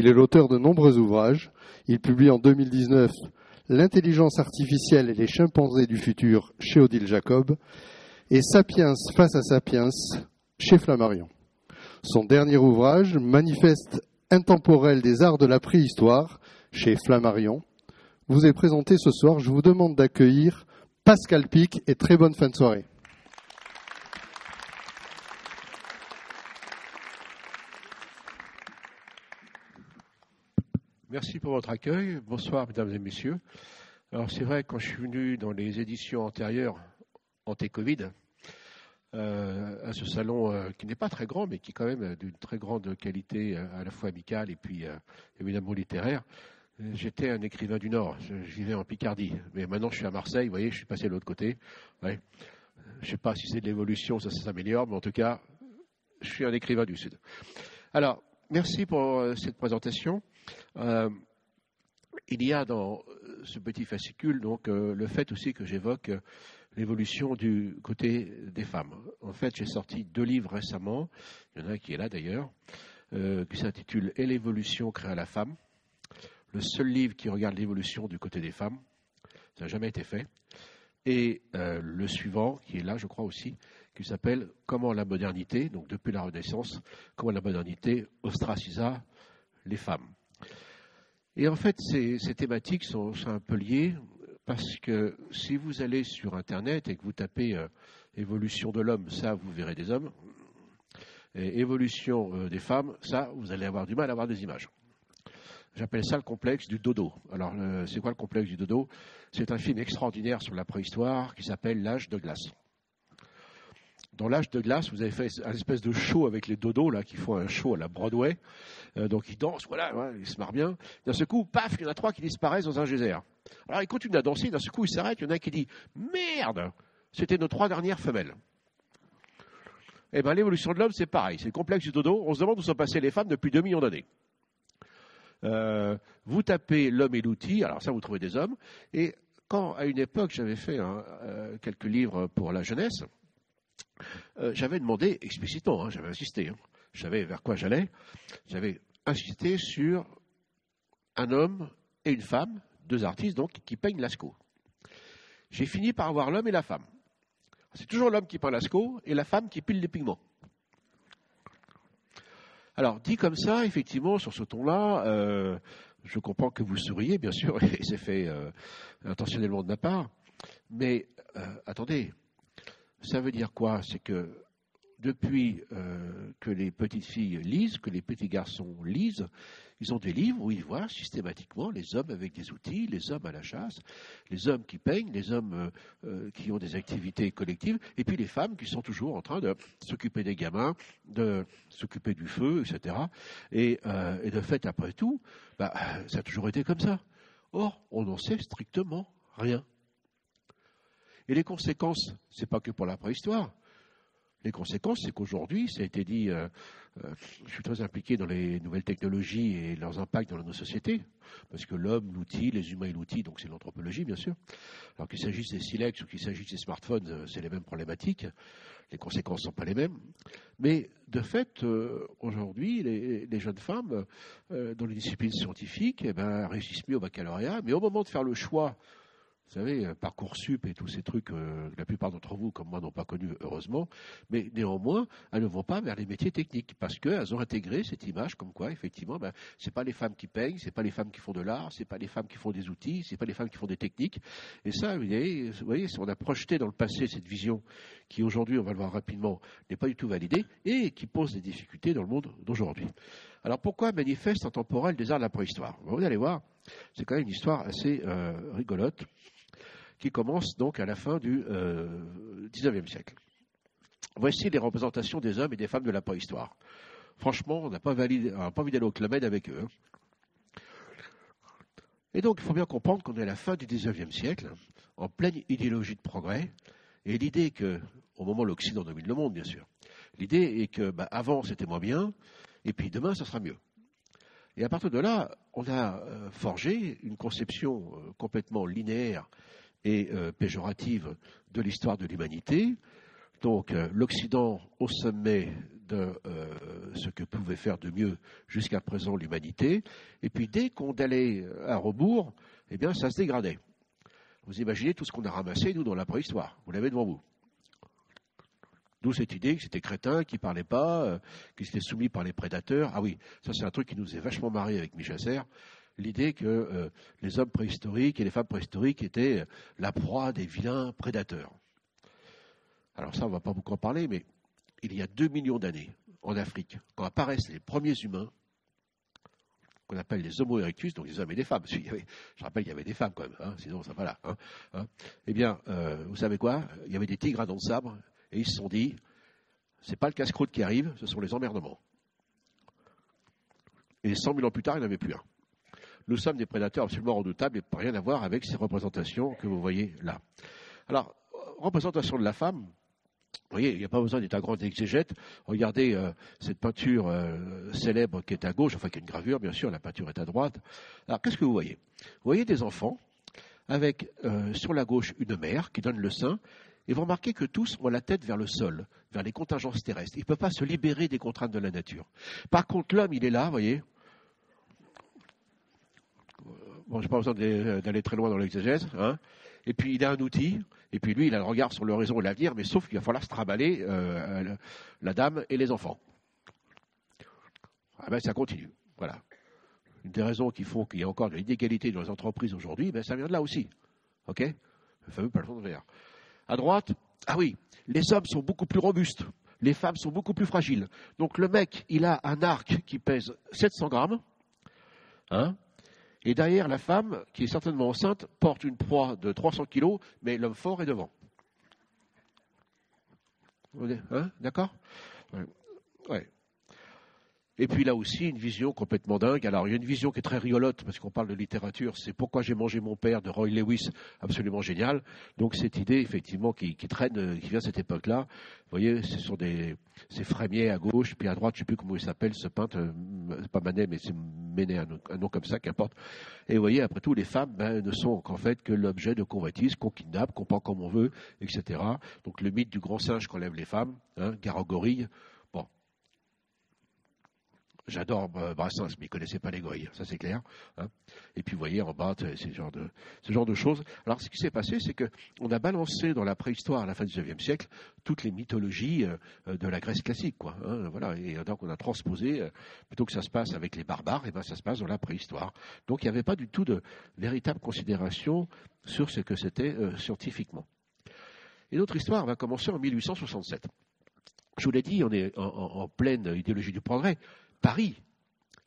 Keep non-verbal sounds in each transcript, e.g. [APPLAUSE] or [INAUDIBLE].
Il est l'auteur de nombreux ouvrages. Il publie en 2019 L'intelligence artificielle et les chimpanzés du futur chez Odile Jacob et Sapiens face à Sapiens chez Flammarion. Son dernier ouvrage, Manifeste intemporel des arts de la préhistoire chez Flammarion, vous est présenté ce soir. Je vous demande d'accueillir Pascal Pic et très bonne fin de soirée. Merci pour votre accueil. Bonsoir, mesdames et messieurs. Alors, c'est vrai, quand je suis venu dans les éditions antérieures, anté-Covid, euh, à ce salon euh, qui n'est pas très grand, mais qui est quand même d'une très grande qualité euh, à la fois amicale et puis évidemment littéraire, j'étais un écrivain du Nord. Je, vivais en Picardie. Mais maintenant, je suis à Marseille. Vous voyez, je suis passé de l'autre côté. Je ne sais pas si c'est de l'évolution, ça s'améliore, mais en tout cas, je suis un écrivain du Sud. Alors, merci pour cette présentation. Euh, il y a dans ce petit fascicule donc euh, le fait aussi que j'évoque l'évolution du côté des femmes. En fait, j'ai sorti deux livres récemment. Il y en a un qui est là d'ailleurs, euh, qui s'intitule Et l'évolution créa la femme. Le seul livre qui regarde l'évolution du côté des femmes. Ça n'a jamais été fait. Et le suivant, qui est là, je crois aussi, qui s'appelle Comment la modernité, donc depuis la Renaissance, comment la modernité ostracisa les femmes. Et en fait, ces, thématiques sont, un peu liées parce que si vous allez sur Internet et que vous tapez euh, évolution de l'homme, ça, vous verrez des hommes. Et évolution euh, des femmes, ça, vous allez avoir du mal à avoir des images. J'appelle ça le complexe du dodo. Alors, c'est quoi le complexe du dodo? C'est un film extraordinaire sur la préhistoire qui s'appelle L'âge de glace dans l'âge de glace, vous avez fait un espèce de show avec les dodos, là, qui font un show à la Broadway. Euh, donc ils dansent, voilà, ils se marrent bien. D'un seul coup, paf, il y en a trois qui disparaissent dans un geyser. Alors ils continuent à danser, d'un seul coup, ils s'arrêtent, il y en a un qui dit Merde C'était nos trois dernières femelles. Eh bien, l'évolution de l'homme, c'est pareil. C'est le complexe du dodo. On se demande où sont passées les femmes depuis deux millions d'années. Euh, vous tapez l'homme et l'outil, alors ça, vous trouvez des hommes. Et quand, à une époque, j'avais fait euh, quelques livres pour la jeunesse, euh, j'avais demandé explicitement, hein, j'avais insisté, hein, je savais vers quoi j'allais, j'avais insisté sur un homme et une femme, deux artistes donc, qui peignent Lascaux. J'ai fini par avoir l'homme et la femme. C'est toujours l'homme qui peint Lascaux et la femme qui pile les pigments. Alors, dit comme ça, effectivement, sur ce ton-là, euh, je comprends que vous souriez, bien sûr, [LAUGHS] et c'est fait euh, intentionnellement de ma part. Mais attendez, ça veut dire quoi? C'est que depuis euh, que les petites filles lisent, que les petits garçons lisent, ils ont des livres où ils voient systématiquement les hommes avec des outils, les hommes à la chasse, les hommes qui peignent, les hommes euh, euh, qui ont des activités collectives, et puis les femmes qui sont toujours en train de s'occuper des gamins, de s'occuper du feu, etc. Et, de fait, après tout, bah, ça a toujours été comme ça. Or, on n'en sait strictement rien. Et les conséquences, ce n'est pas que pour la préhistoire. Les conséquences, c'est qu'aujourd'hui, ça a été dit, euh, euh, je suis très impliqué dans les nouvelles technologies et leurs impacts dans nos sociétés, parce que l'homme, l'outil, les humains et l'outil, donc c'est l'anthropologie, bien sûr. Alors qu'il s'agisse des silex ou qu'il s'agisse des smartphones, euh, c'est les mêmes problématiques. Les conséquences ne sont pas les mêmes. Mais de fait, aujourd'hui, les, jeunes femmes, dans les disciplines scientifiques, eh ben, réussissent mieux au baccalauréat, mais au moment de faire le choix vous savez, euh, Parcoursup et tous ces trucs, euh, la plupart d'entre vous, comme moi, n'ont pas connu, heureusement. Mais néanmoins, elles ne vont pas vers les métiers techniques parce qu'elles ont intégré cette image comme quoi, effectivement, ben, c'est pas les femmes qui peignent, c'est pas les femmes qui font de l'art, c'est pas les femmes qui font des outils, c'est pas les femmes qui font des techniques. Et ça, vous voyez, on a projeté dans le passé cette vision qui, aujourd'hui, on va le voir rapidement, n'est pas du tout validée et qui pose des difficultés dans le monde d'aujourd'hui. Alors pourquoi manifeste intemporel des arts de la préhistoire? Vous allez voir, c'est quand même une histoire assez euh, rigolote qui commence donc à la fin du XIXe euh, siècle. Voici les représentations des hommes et des femmes de la préhistoire. Franchement, on n'a pas, pas envie d'aller au avec eux. Hein. Et donc, il faut bien comprendre qu'on est à la fin du XIXe siècle, en pleine idéologie de progrès, et l'idée que, au moment où l'Occident domine le monde, bien sûr, l'idée est que bah, avant c'était moins bien, et puis demain ça sera mieux. Et à partir de là, on a euh, forgé une conception euh, complètement linéaire et euh, péjorative de l'histoire de l'humanité. Donc euh, l'Occident au sommet de ce que pouvait faire de mieux jusqu'à présent l'humanité. Et puis dès qu'on allait à rebours, eh bien ça se dégradait. Vous imaginez tout ce qu'on a ramassé, nous, dans la préhistoire. Vous l'avez devant vous. D'où cette idée que c'était crétin, qui parlait pas, euh, qui s'était soumis par les prédateurs. Ah oui, ça c'est un truc qui nous est vachement marré avec Michel. L'idée que euh, les hommes préhistoriques et les femmes préhistoriques étaient euh, la proie des vilains prédateurs. Alors ça, on ne va pas beaucoup en parler, mais il y a deux millions d'années, en Afrique, quand apparaissent les premiers humains, qu'on appelle les Homo erectus, donc les hommes et les femmes. je rappelle qu'il y avait des femmes quand même, hein, sinon ça va là. Hein, hein. Eh bien, vous savez quoi? Il y avait des tigres à dents de sabre et ils se sont dit, c'est pas le casse-croûte qui arrive, ce sont les emmerdements. Et 100 000 ans plus tard, il n'y en avait plus un. Nous sommes des prédateurs absolument redoutables et rien à voir avec ces représentations que vous voyez là. Alors, représentation de la femme, vous voyez, il n'y a pas besoin d'être un grand exégète. Regardez euh, cette peinture euh, célèbre qui est à gauche, enfin qui est une gravure, bien sûr, la peinture est à droite. Alors, qu'est-ce que vous voyez? Vous voyez des enfants avec euh, sur la gauche une mère qui donne le sein et vous remarquez que tous ont la tête vers le sol, vers les contingences terrestres. Ils ne peuvent pas se libérer des contraintes de la nature. Par contre, l'homme, il est là, vous voyez. Bon, je n'ai pas besoin d'aller très loin dans l'exégèse. Hein. Et puis, il a un outil. Et puis, lui, il a le regard sur l'horizon et l'avenir. Mais sauf qu'il va falloir se trimballer euh, la dame et les enfants. Ah ben, ça continue. Voilà. Une des raisons qui font qu'il y a encore de l'inégalité dans les entreprises aujourd'hui, ben, ça vient de là aussi. OK? Le fameux plafond de verre. À droite, ah oui, les hommes sont beaucoup plus robustes, les femmes sont beaucoup plus fragiles. Donc le mec, il a un arc qui pèse 700 grammes, hein, et derrière la femme, qui est certainement enceinte, porte une proie de 300 kilos, mais l'homme fort est devant. Hein, D'accord? Ouais. Et puis là aussi, une vision complètement dingue. Alors, il y a une vision qui est très rigolote, parce qu'on parle de littérature, c'est Pourquoi j'ai mangé mon père de Roy Lewis, absolument génial. Donc, cette idée, effectivement, qui, traîne, qui vient de cette époque-là. Vous voyez, ce sont des, ces frémiers à gauche, puis à droite, je ne sais plus comment il s'appelle, ce peintre, euh, pas Manet, mais c'est Ménet, un, nom comme ça, qu'importe. Et vous voyez, après tout, les femmes ben, ne sont qu'en fait que l'objet de convoitise, qu'on kidnappe, qu'on prend comme on veut, etc. Donc, le mythe du grand singe qu'enlève les femmes, hein, Garogorille, J'adore Brassens, mais il ne connaissait pas les gorilles, ça c'est clair. Hein. Et puis vous voyez en bas, ce genre de, choses. Alors ce qui s'est passé, c'est qu'on a balancé dans la préhistoire à la fin du XIXe siècle toutes les mythologies euh, de la Grèce classique, quoi. Hein, voilà. Et donc on a transposé, euh, plutôt que ça se passe avec les barbares, et eh ben ça se passe dans la préhistoire. Donc il n'y avait pas du tout de véritable considération sur ce que c'était euh, scientifiquement. Et notre histoire va commencer en 1867. Je vous l'ai dit, on est en pleine idéologie du progrès. Paris,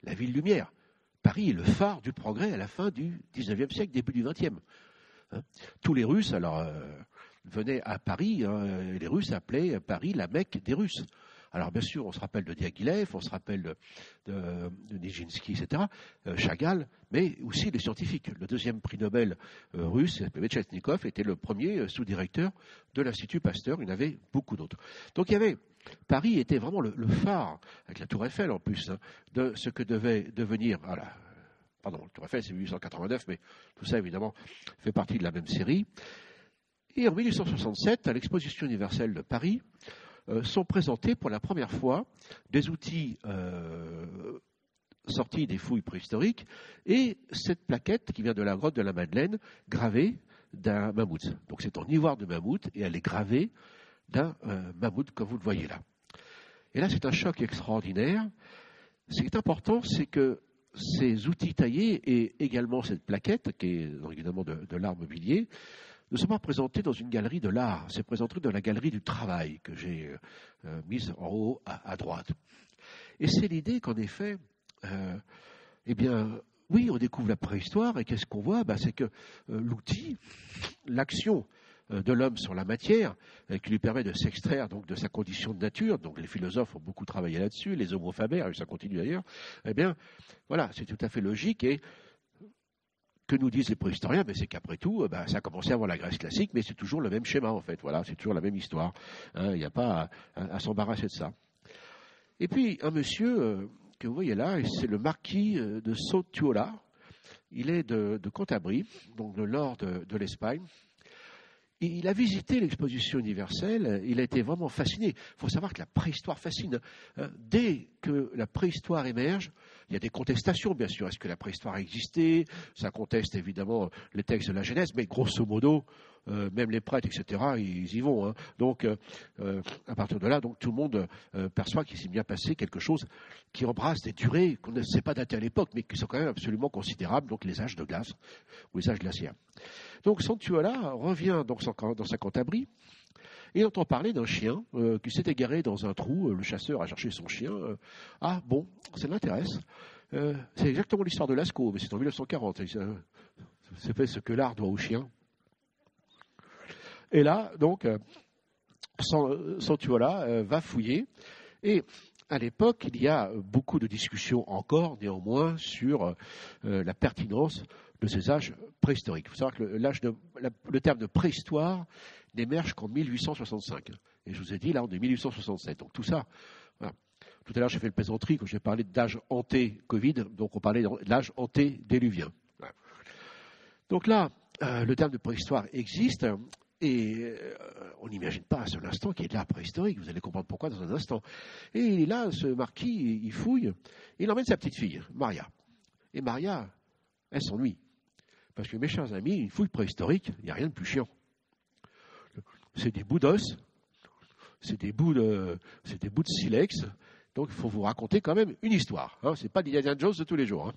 la ville lumière. Paris est le phare du progrès à la fin du XIXe siècle, début du XXe. Hein? Tous les Russes, euh, venaient à Paris, hein, les Russes appelaient Paris la Mecque des Russes. Alors bien sûr, on se rappelle de Diaghilev, on se rappelle de, Nijinsky, etc., euh, Chagall, mais aussi les scientifiques. Le deuxième prix Nobel euh, russe, Metchetnikov, était le premier sous-directeur de l'Institut Pasteur. Il y en avait beaucoup d'autres. Donc il y avait Paris était vraiment le, phare, avec la Tour Eiffel en plus, hein, de ce que devait devenir. Voilà, pardon, la Tour Eiffel c'est 1889, mais tout ça évidemment fait partie de la même série. Et en 1867, à l'exposition universelle de Paris, euh, sont présentés pour la première fois des outils euh, sortis des fouilles préhistoriques et cette plaquette qui vient de la grotte de la Madeleine, gravée d'un mammouth. Donc c'est en ivoire de mammouth et elle est gravée d'un euh, mammouth comme vous le voyez là. Et là, c'est un choc extraordinaire. Ce qui est important, c'est que ces outils taillés et également cette plaquette, qui est évidemment de, l'art mobilier, ne sont pas présentés dans une galerie de l'art, c'est présenté dans la galerie du travail que j'ai euh, euh, mise en haut à, droite. Et c'est l'idée qu'en effet, eh bien, oui, on découvre la préhistoire et qu'est-ce qu'on voit? Ben, C'est que l'outil, l'action euh, de l'homme sur la matière, euh, qui lui permet de s'extraire donc de sa condition de nature. Donc les philosophes ont beaucoup travaillé là-dessus, les homo faber, ça continue d'ailleurs. Eh bien, voilà, c'est tout à fait logique et que nous disent les préhistoriens, mais c'est qu'après tout, euh, bah, ça a commencé avant la Grèce classique, mais c'est toujours le même schéma en fait. Voilà, c'est toujours la même histoire. Hein. Il n'y a pas à, s'embarrasser de ça. Et puis un monsieur que vous voyez là, c'est le marquis de Sotuola. Il est de, Cantabrie, donc de nord de l'Espagne. il a visité l'exposition universelle, il a été vraiment fasciné. Il faut savoir que la préhistoire fascine. Hein. Dès que la préhistoire émerge, il y a des contestations, bien sûr. Est-ce que la préhistoire a existé? Ça conteste évidemment les textes de la Genèse, mais grosso modo, euh, même les prêtres, etc., ils y vont. Hein. Donc, euh, euh, à partir de là, donc, tout le monde perçoit qu'il s'est bien passé quelque chose qui embrasse des durées qu'on ne sait pas dater à l'époque, mais qui sont quand même absolument considérables, donc les âges de glace ou les âges glaciaires. Donc, Santuola revient dans, dans sa cantabrie et entend parler d'un chien qui s'est égaré dans un trou. Le chasseur a cherché son chien. ah bon, ça l'intéresse. c'est exactement l'histoire de Lascaux, mais c'est en 1940. C'est fait ce que l'art doit au chien. Et là, donc, euh, Santuola euh, va fouiller. Et à l'époque, il y a beaucoup de discussions encore, néanmoins, sur euh, la pertinence de ces âges préhistoriques. Il faut savoir que le, terme de préhistoire n'émerge qu'en 1865. Et je vous ai dit, là, on est 1867. Donc tout ça, Tout à l'heure, j'ai fait le plaisanterie quand j'ai parlé d'âge anté-Covid, donc on parlait de l'âge anté-déluvien. Donc là, le terme de préhistoire existe, et euh, on n'imagine pas à ce instant qu'il est là préhistorique. Vous allez comprendre pourquoi dans un instant. Et là, ce marquis, il fouille. il emmène sa petite fille, Maria. Et Maria, elle s'ennuie. Parce que mes chers amis, une fouille préhistorique, il n'y a rien de plus chiant. C'est des bouts d'os, c'est des bouts de, c'est des bouts de silex. Donc il faut vous raconter quand même une histoire. Hein. Ce n'est pas l'Indiana Jones de tous les jours. Hein.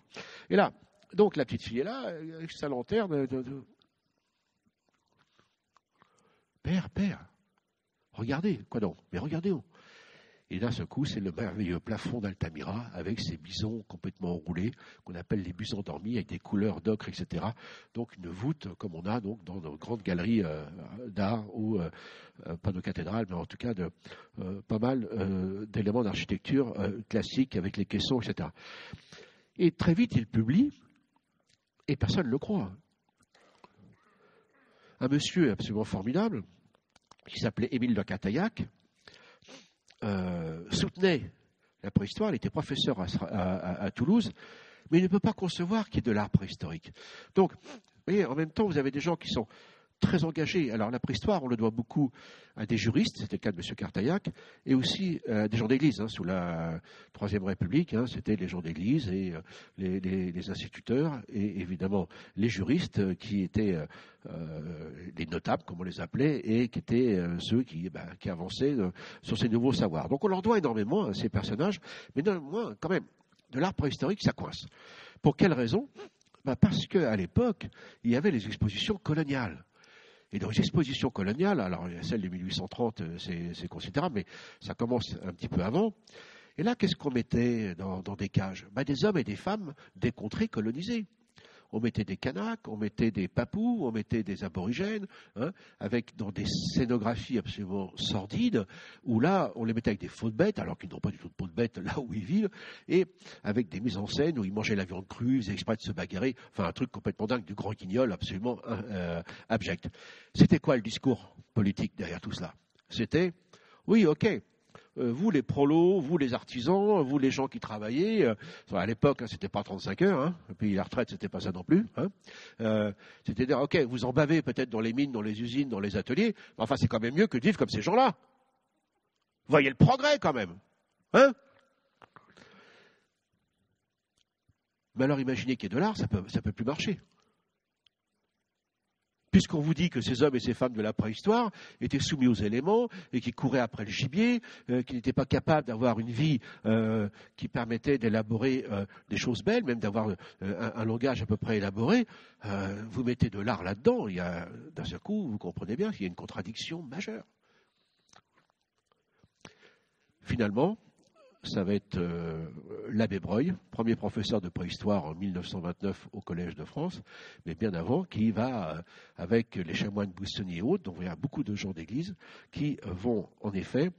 Et là, donc la petite fille est là, avec sa lanterne. Père, père, regardez, quoi donc? Mais regardez. Et d'un seul coup, c'est le merveilleux plafond d'Altamira avec ses bisons complètement enroulés, qu'on appelle les bisons endormis, avec des couleurs d'ocre, etc. Donc une voûte comme on a donc dans nos grandes galeries euh, d'art ou euh, euh, pas de cathédrale, mais en tout cas de pas mal d'éléments d'architecture classique avec les caissons, etc. Et très vite, il publie, et personne ne le croit. Un monsieur absolument formidable, qui s'appelait Émile de Cataillac, euh, soutenait la préhistoire. Il était professeur à, Toulouse, mais il ne peut pas concevoir qu'il y ait de l'art préhistorique. Donc, vous voyez, en même temps, vous avez des gens qui sont très engagé. Alors la préhistoire, on le doit beaucoup à des juristes, c'était le cas de M. Cartaillac, et aussi euh, des gens d'église. Hein, sous la Troisième République, hein, c'était les gens d'église et euh, les, instituteurs, et évidemment les juristes euh, qui étaient les notables, comme on les appelait, et qui étaient ceux qui, bah, avançaient sur ces nouveaux savoirs. Donc on leur doit énormément à ces personnages, mais néanmoins, quand même, de l'art préhistorique, ça coince. Pour quelle raison? Bah, Parce qu'à l'époque, il y avait les expositions coloniales. Et dans les expositions coloniales, alors celle de 1830, euh, c'est considérable, mais ça commence un petit peu avant. Et là, qu'est-ce qu'on mettait dans, des cages? Ben, Des hommes et des femmes des contrées colonisées on mettait des Kanaks, on mettait des Papous, on mettait des aborigènes, hein, avec dans des scénographies absolument sordides, où là, on les mettait avec des fautes bêtes, alors qu'ils n'ont pas du tout de peau de bête là où ils vivent, et avec des mises en scène où ils mangeaient la viande crue, ils faisaient exprès de se bagarrer, enfin un truc complètement dingue, du grand guignol absolument euh, abject. C'était quoi le discours politique derrière tout cela? C'était, oui, ok, vous les prolos, vous les artisans, vous les gens qui travaillaient, euh, à l'époque hein, c'était pas 35 heures, hein, et puis la retraite c'était pas ça non plus. Hein, euh, c'était dire ok, vous en bavez peut-être dans les mines, dans les usines, dans les ateliers, mais enfin c'est quand même mieux que de vivre comme ces gens-là. Voyez le progrès quand même, hein Mais alors imaginez qu'il y ait de l'art, ça peut, ça peut plus marcher puisqu'on vous dit que ces hommes et ces femmes de la préhistoire étaient soumis aux éléments et qui couraient après le gibier, euh, qui n'étaient pas capables d'avoir une vie euh, qui permettait d'élaborer euh, des choses belles, même d'avoir un, langage à peu près élaboré, vous mettez de l'art là-dedans, il y a d'un seul coup, vous comprenez bien qu'il y a une contradiction majeure. Finalement, ça va être euh, l'abbé Breuil, premier professeur de préhistoire en 1929 au Collège de France, mais bien avant, qui va, euh, avec les chanoines Boussonnier et autres, dont il y a beaucoup de gens d'église, qui vont en effet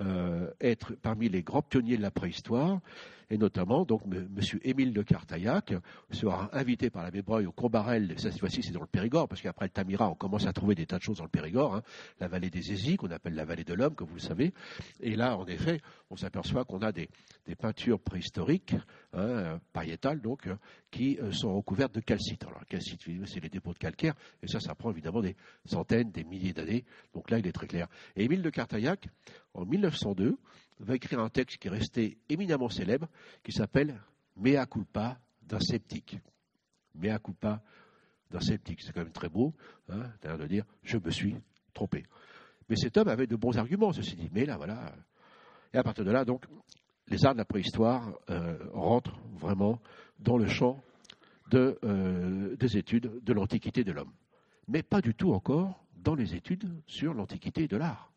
euh, être parmi les grands pionniers de la préhistoire, et notamment donc M. Émile de Cartaillac sera invité par l'abbé Breuil au Combarel, cette fois-ci c'est dans le Périgord, parce qu'après le Tamira, on commence à trouver des tas de choses dans le Périgord, hein. la vallée des Hésies, qu'on appelle la vallée de l'homme, comme vous le savez, et là, en effet, on s'aperçoit qu'on a des, peintures préhistoriques, hein, pariétales donc, qui sont recouvertes de calcite. Alors, calcite, c'est les dépôts de calcaire, et ça, ça prend évidemment des centaines, des milliers d'années. Donc là, il est très clair. Et Émile de Cartaillac, en 1902, va écrire un texte qui est resté éminemment célèbre, qui s'appelle Mea culpa d'un sceptique. Mea culpa d'un sceptique. C'est quand même très beau, hein, de dire je me suis trompé. Mais cet homme avait de bons arguments, ceci dit. Mais là, voilà. Et à partir de là, donc, les arts de la préhistoire euh, rentrent vraiment dans le champ euh, des études de l'Antiquité de l'homme. Mais pas du tout encore dans les études sur l'Antiquité de l'art.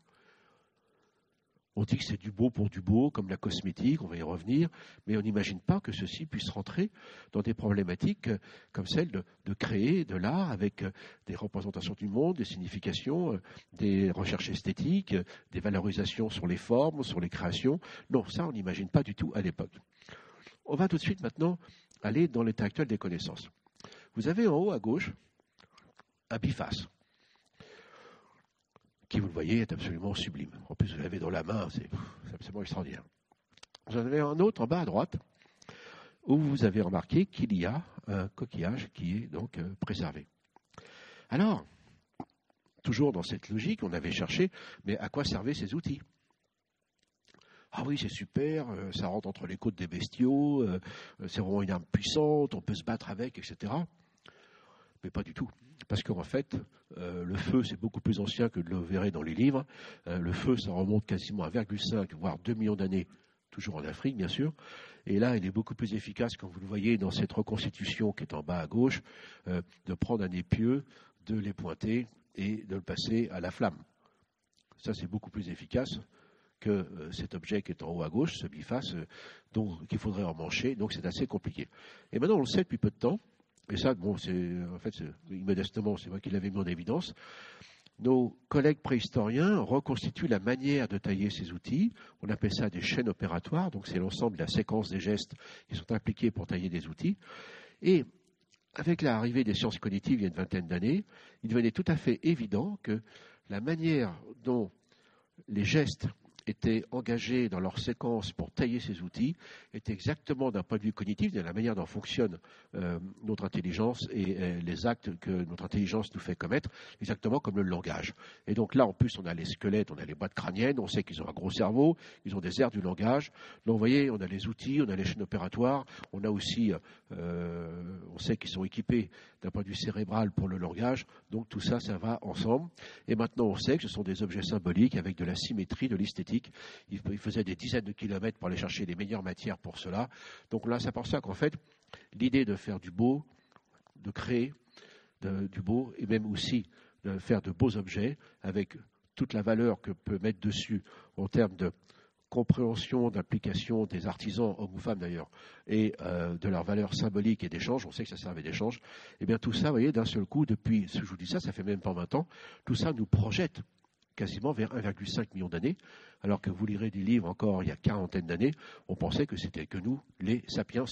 On dit que c'est du beau pour du beau, comme la cosmétique, on va y revenir, mais on n'imagine pas que ceci puisse rentrer dans des problématiques euh, comme celle de, créer de l'art avec euh, des représentations du monde, des significations, euh, des recherches esthétiques, des valorisations sur les formes, sur les créations. Non, ça, on n'imagine pas du tout à l'époque. On va tout de suite maintenant aller dans l'état actuel des connaissances. Vous avez en haut à gauche un biface qui, vous le voyez, est absolument sublime. En plus, vous l'avez dans la main, c'est absolument extraordinaire. Vous en avez un autre en bas à droite, où vous avez remarqué qu'il y a un coquillage qui est donc euh, préservé. Alors, toujours dans cette logique, on avait cherché, mais à quoi servaient ces outils? Ah oui, c'est super, euh, ça rentre entre les côtes des bestiaux, euh, c'est vraiment une arme puissante, on peut se battre avec, etc mais pas du tout. Parce qu'en fait, euh, le feu, c'est beaucoup plus ancien que le verrez dans les livres. Euh, le feu, ça remonte quasiment à 1,5, voire 2 millions d'années, toujours en Afrique, bien sûr. Et là, il est beaucoup plus efficace, comme vous le voyez dans cette reconstitution qui est en bas à gauche, euh, de prendre un épieu, de les pointer et de le passer à la flamme. Ça, c'est beaucoup plus efficace que cet objet qui est en haut à gauche, ce biface, qu'il faudrait emmancher. Donc, c'est assez compliqué. Et maintenant, on le sait depuis peu de temps. Et ça, bon, c'est, en fait, modestement, c'est moi qui l'avais mis en évidence. Nos collègues préhistoriens reconstituent la manière de tailler ces outils. On appelle ça des chaînes opératoires, donc c'est l'ensemble de la séquence des gestes qui sont impliqués pour tailler des outils. Et avec l'arrivée des sciences cognitives il y a une vingtaine d'années, il devenait tout à fait évident que la manière dont les gestes étaient engagés dans leur séquence pour tailler ces outils est exactement d'un point de vue cognitif, de la manière dont fonctionne euh, notre intelligence et les actes que notre intelligence nous fait commettre, exactement comme le langage. Et donc là, en plus, on a les squelettes, on a les boîtes crâniennes, on sait qu'ils ont un gros cerveau, ils ont des aires du langage. Donc vous voyez, on a les outils, on a les chaînes opératoires, on a aussi, euh, on sait qu'ils sont équipés d'un point de vue cérébral pour le langage. Donc tout ça, ça va ensemble. Et maintenant, on sait que ce sont des objets symboliques avec de la symétrie, de l'esthétique il, faisait des dizaines de kilomètres pour aller chercher les meilleures matières pour cela. Donc là, c'est pour ça qu'en fait, l'idée de faire du beau, de créer du beau, et même aussi de faire de beaux objets avec toute la valeur que peut mettre dessus en termes de compréhension, d'implication des artisans, hommes ou femmes d'ailleurs, et euh, de leur valeur symbolique et d'échange, on sait que ça servait d'échange, et eh bien tout ça, vous voyez, d'un seul coup, depuis, je vous dis ça, ça fait même pas 20 ans, tout ça nous projette quasiment vers 1,5 million d'années, alors que vous lirez des livres encore il y a quarantaine d'années, on pensait que c'était que nous, les sapiens,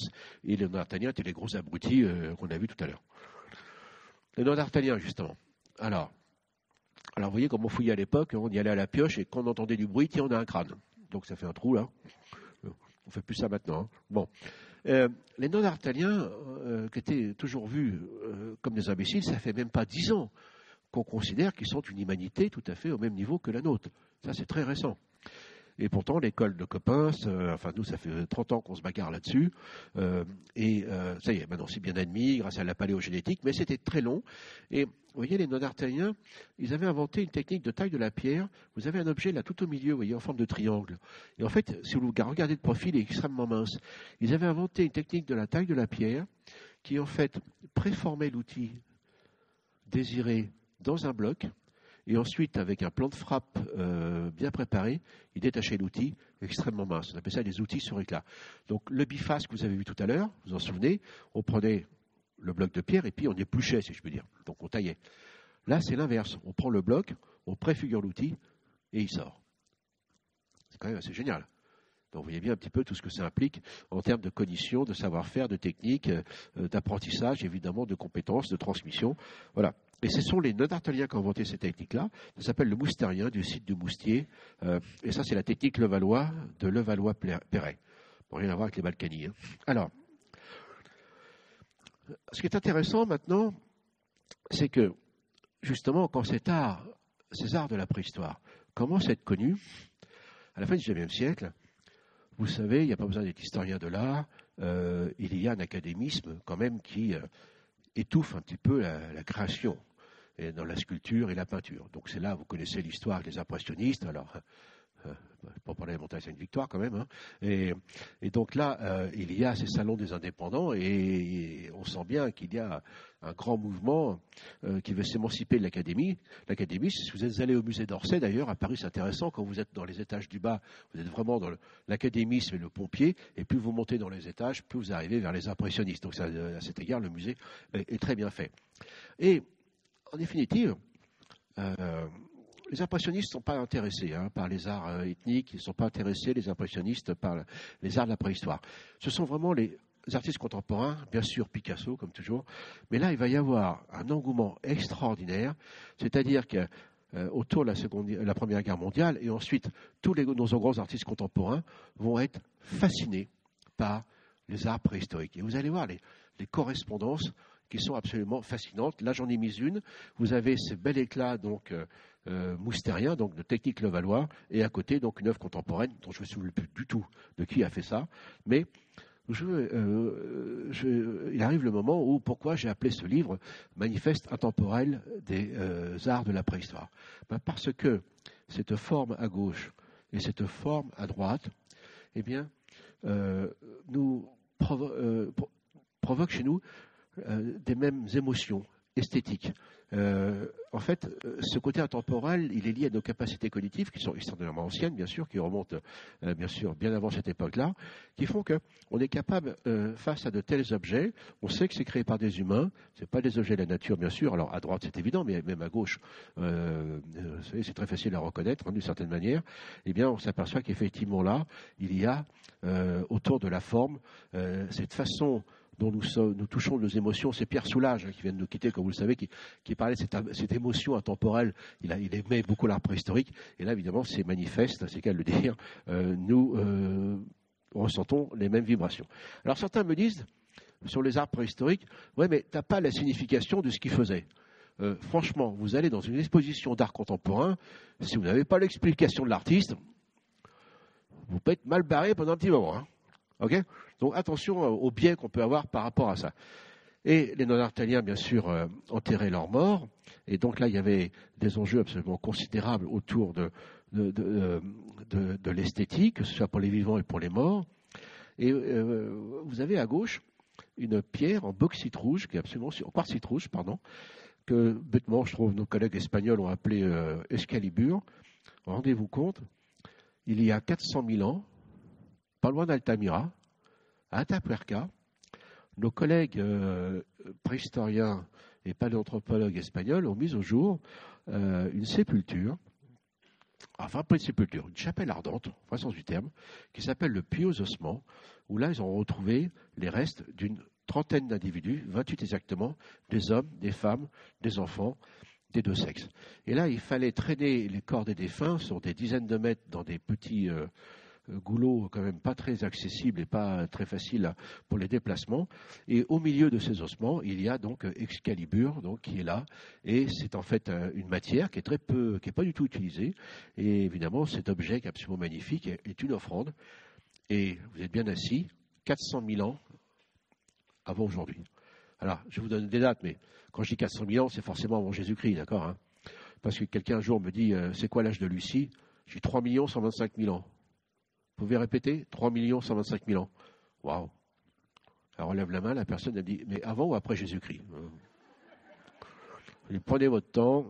et les Néandertaliens étaient les gros abrutis euh, qu'on a vus tout à l'heure. Les Néandertaliens, justement. Alors, alors, vous voyez, comme on fouillait à l'époque, on y allait à la pioche et quand on entendait du bruit, tiens, on a un crâne. Donc ça fait un trou là. On fait plus ça maintenant. Hein. Bon. Euh, les Néandertaliens, euh, qui étaient toujours vus comme des imbéciles, ça fait même pas dix ans qu'on considère qu'ils sont une humanité tout à fait au même niveau que la nôtre. Ça, c'est très récent. Et pourtant, l'école de copains, enfin nous, ça fait 30 ans qu'on se bagarre là-dessus. Euh, et euh, ça y est, maintenant c'est bien admis grâce à la paléogénétique, mais c'était très long. Et vous voyez, les non-artéliens, ils avaient inventé une technique de taille de la pierre. Vous avez un objet là tout au milieu, vous voyez, en forme de triangle. Et en fait, si vous regardez de profil, il est extrêmement mince. Ils avaient inventé une technique de la taille de la pierre qui en fait préformait l'outil désiré dans un bloc, et ensuite, avec un plan de frappe euh, bien préparé, il détachait l'outil extrêmement mince. On appelle ça des outils sur éclat. Donc le biface que vous avez vu tout à l'heure, vous en souvenez, on prenait le bloc de pierre et puis on épluchait, si je peux dire. Donc on taillait. Là, c'est l'inverse. On prend le bloc, on préfigure l'outil et il sort. C'est quand même assez génial. Donc vous voyez bien un petit peu tout ce que ça implique en termes de cognition, de savoir-faire, de technique, euh, d'apprentissage, évidemment, de compétences, de transmission. Voilà. Et ce sont les non-arteliens qui ont inventé cette technique-là. Ça s'appelle le moustérien du site de Moustier. Euh, et ça, c'est la technique Levallois de Levallois-Perret. Bon, rien à voir avec les Balkany. Hein. Alors, ce qui est intéressant maintenant, c'est que, justement, quand cet art, ces arts de la préhistoire commencent à être connus, à la fin du XIXe siècle, vous savez, il n'y a pas besoin d'être historien de l'art, euh, il y a un académisme quand même qui euh, étouffe un petit peu la, création dans la sculpture et la peinture. Donc c'est là, vous connaissez l'histoire des impressionnistes, alors euh, pour parler de montagne, c'est une victoire quand même. Hein. Et, donc là, euh, il y a ces salons des indépendants et, on sent bien qu'il y a un grand mouvement euh, qui veut s'émanciper de l'académie. L'académie, si vous êtes allé au musée d'Orsay d'ailleurs, à Paris, c'est intéressant, quand vous êtes dans les étages du bas, vous êtes vraiment dans l'académisme et le pompier, et plus vous montez dans les étages, plus vous arrivez vers les impressionnistes. Donc à cet égard, le musée est, très bien fait. Et en définitive, les impressionnistes ne sont pas intéressés hein, par les arts euh, ethniques, ils ne sont pas intéressés, les impressionnistes, par les arts de la préhistoire. Ce sont vraiment les artistes contemporains, bien sûr Picasso, comme toujours, mais là, il va y avoir un engouement extraordinaire, c'est-à-dire que euh, autour de la, Première Guerre mondiale, et ensuite tous les, nos grands artistes contemporains vont être fascinés par les arts préhistoriques. Et vous allez voir les, correspondances qui sont absolument fascinantes. Là, j'en ai mis une. Vous avez ce bel éclat donc euh, euh, moustérien, donc de technique levallois, et à côté, donc une œuvre contemporaine dont je ne me souviens plus du tout de qui a fait ça. Mais euh, il arrive le moment où, pourquoi j'ai appelé ce livre Manifeste intemporel des arts de la préhistoire ben, Parce que cette forme à gauche et cette forme à droite, eh bien, nous provoquent chez nous des mêmes émotions esthétiques. Euh, en fait, euh, ce côté intemporel, il est lié à nos capacités cognitives, qui sont extrêmement anciennes, bien sûr, qui remontent, euh, bien sûr, bien avant cette époque-là, qui font qu'on est capable, face à de tels objets, on sait que c'est créé par des humains, c'est pas des objets de la nature, bien sûr. Alors à droite, c'est évident, mais même à gauche, c'est très facile à reconnaître, hein, d'une certaine manière. Eh bien, on s'aperçoit qu'effectivement là, il y a autour de la forme cette façon dont nous, touchons nos émotions. C'est Pierre Soulages hein, qui vient de nous quitter, comme vous le savez, qui, parlait de cette, émotion intemporelle. Il, aimait beaucoup l'art préhistorique. Et là, évidemment, c'est manifeste, c'est qu'à le dire. Euh, nous euh, ressentons les mêmes vibrations. Alors certains me disent, sur les arts préhistoriques, ouais, mais t'as pas la signification de ce qu'ils faisaient. Euh, franchement, vous allez dans une exposition d'art contemporain, si vous n'avez pas l'explication de l'artiste, vous pouvez être mal barré pendant un petit moment. Hein. Donc attention euh, aux biais qu'on peut avoir par rapport à ça. Et les non-artaliens, bien sûr, euh, enterraient leurs morts. Et donc là, il y avait des enjeux absolument considérables autour de, de, l'esthétique, que ce soit pour les vivants et pour les morts. Et euh, vous avez à gauche une pierre en bauxite rouge, qui est absolument en quartzite rouge, pardon, que bêtement, je trouve, nos collègues espagnols ont appelé euh, Excalibur. Rendez-vous compte, il y a 400 000 ans, pas loin d'Altamira, à Atapuerca, nos collègues euh, préhistoriens et paléanthropologues espagnols ont mis au jour euh, une sépulture, enfin pas une sépulture, une chapelle ardente, en sens du terme, qui s'appelle le Puy aux ossements, où là ils ont retrouvé les restes d'une trentaine d'individus, 28 exactement, des hommes, des femmes, des enfants, des deux sexes. Et là, il fallait traîner les corps des défunts sur des dizaines de mètres dans des petits euh, goulot quand même pas très accessible et pas très facile pour les déplacements. Et au milieu de ces ossements, il y a donc Excalibur, donc qui est là, et c'est en fait euh, une matière qui est très peu, qui est pas du tout utilisée. Et évidemment, cet objet qui est absolument magnifique est une offrande. Et vous êtes bien assis, 400 000 ans avant aujourd'hui. Alors, je vous donne des dates, mais quand je dis 400 000 ans, c'est forcément avant Jésus-Christ, d'accord hein Parce que quelqu'un un jour me dit, euh, c'est quoi l'âge de Lucie? J'ai 3 125 000 ans. Vous pouvez répéter? 3 125 000 ans. Waouh Alors on lève la main, la personne elle dit Mais avant ou après Jésus-Christ? Prenez votre temps.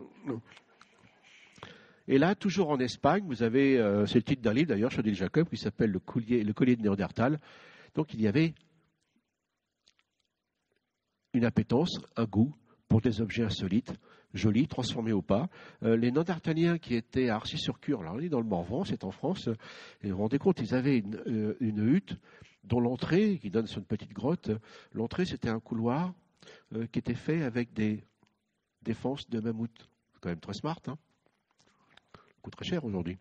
Et là, toujours en Espagne, vous avez, euh, titre d'un livre d'ailleurs, Chodil Jacob, qui s'appelle le collier, le collier de Néandertal. Donc il y avait une appétence, un goût pour des objets insolites, jolis, transformés au pas. Euh, les Nandartaliens qui étaient à Arcy-sur-Cure, alors on est dans le Morvan, c'est en France, et vous vous rendez compte, ils avaient une, euh, une hutte dont l'entrée, qui donne sur une petite grotte, l'entrée c'était un couloir euh, qui était fait avec des défenses de mammouth. C'est quand même très smart, hein coûte très cher aujourd'hui.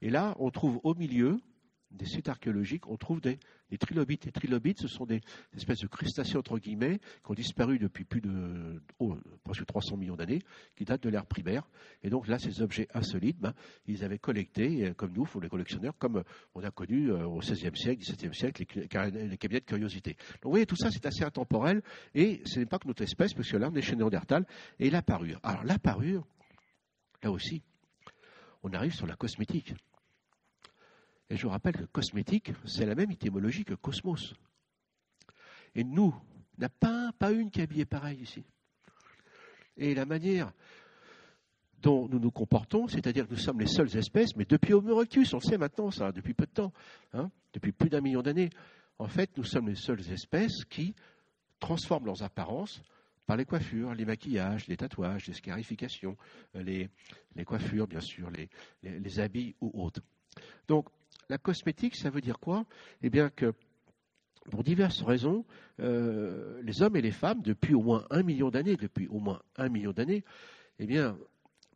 Et là, on trouve au milieu des sites archéologiques, on trouve des, trilobites. Les trilobites, ce sont des espèces de crustacés, entre guillemets, qui ont disparu depuis plus de oh, presque 300 millions d'années, qui datent de l'ère primaire. Et donc là, ces objets insolites, ben, ils avaient collecté, euh, comme nous, pour les collectionneurs, comme on a connu euh, au XVIe siècle, XVIIe siècle, les, les cabinets de curiosité. Donc vous voyez, tout ça, c'est assez intemporel, et ce n'est pas que notre espèce, parce que là, on est chez Néandertal, et la parure. Alors la parure, là aussi, on arrive sur la cosmétique. Et je vous rappelle que cosmétique, c'est la même étymologie que cosmos. Et nous, il n'y a pas, pas une qui est habillée pareil ici. Et la manière dont nous nous comportons, c'est-à-dire que nous sommes les seules espèces, mais depuis Homo erectus, on le sait maintenant, ça, depuis peu de temps, hein, depuis plus d'un million d'années, en fait, nous sommes les seules espèces qui transforment leurs apparences par les coiffures, les maquillages, les tatouages, les scarifications, les, coiffures, bien sûr, les, les habits ou autres. Donc, la cosmétique, ça veut dire quoi? Eh bien que, pour diverses raisons, euh, les hommes et les femmes, depuis au moins un million d'années, depuis au moins un million d'années, eh bien,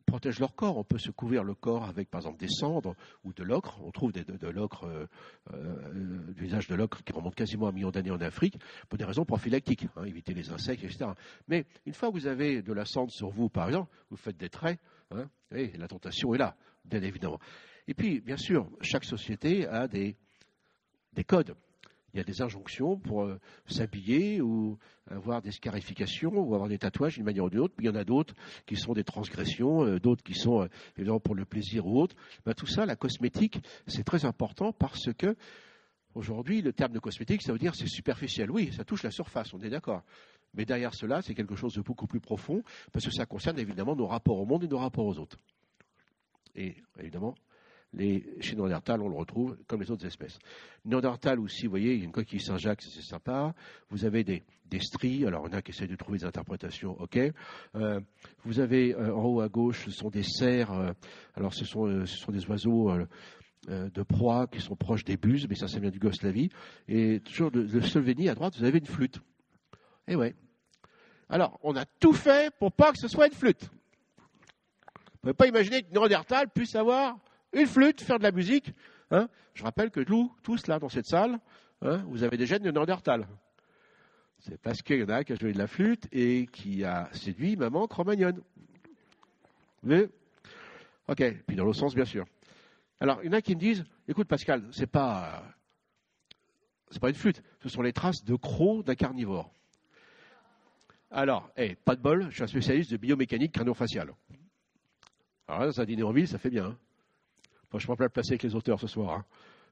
protègent leur corps. On peut se couvrir le corps avec, par exemple, des cendres ou de l'ocre. On trouve de, l'ocre, euh, euh, du visage de l'ocre qui remonte quasiment un million d'années en Afrique, pour des raisons prophylactiques, hein, éviter les insectes, etc. Mais une fois que vous avez de la cendre sur vous, par exemple, vous faites des traits, hein, et la tentation est là, bien évidemment. Et puis, bien sûr, chaque société a des, codes. Il y a des injonctions pour euh, s'habiller ou avoir des scarifications ou avoir des tatouages d'une manière ou d'une autre. Puis il y en a d'autres qui sont des transgressions, euh, d'autres qui sont euh, évidemment pour le plaisir ou autre. Ben, tout ça, la cosmétique, c'est très important parce que aujourd'hui, le terme de cosmétique, ça veut dire c'est superficiel. Oui, ça touche la surface, on est d'accord. Mais derrière cela, c'est quelque chose de beaucoup plus profond parce que ça concerne évidemment nos rapports au monde et nos rapports aux autres. Et évidemment, les, chez Néandertal, on le retrouve comme les autres espèces. Néandertal aussi, vous voyez, il y a une coquille Saint-Jacques, c'est sympa. Vous avez des, stries, alors en a qui essaient de trouver des interprétations, ok. Euh, vous avez euh, en haut à gauche, ce sont des cerfs, euh, alors ce sont, ce sont des oiseaux de proie qui sont proches des buses, mais ça, ça vient du Goslavie. Et toujours de, de Slovénie, à droite, vous avez une flûte. Eh ouais. Alors, on a tout fait pour pas que ce soit une flûte. Vous ne pouvez pas imaginer que Néandertal puisse avoir une flûte, faire de la musique. Hein. Je rappelle que nous, tous là dans cette salle, hein, vous avez des gènes de. C'est parce qu'il y en a qui a joué de la flûte et qui a séduit maman Cro-Magnon. Mais, ok, puis dans l'autre sens, bien sûr. Alors, il y en a qui me disent, écoute Pascal, c'est pas, c'est pas une flûte, ce sont les traces de crocs d'un carnivore. Alors, hey, pas de bol, je suis un spécialiste de biomécanique crânio-faciale. Alors là, dans un dîner en ville, ça fait bien. Hein je ne peux pas le placer avec les auteurs ce soir. Hein.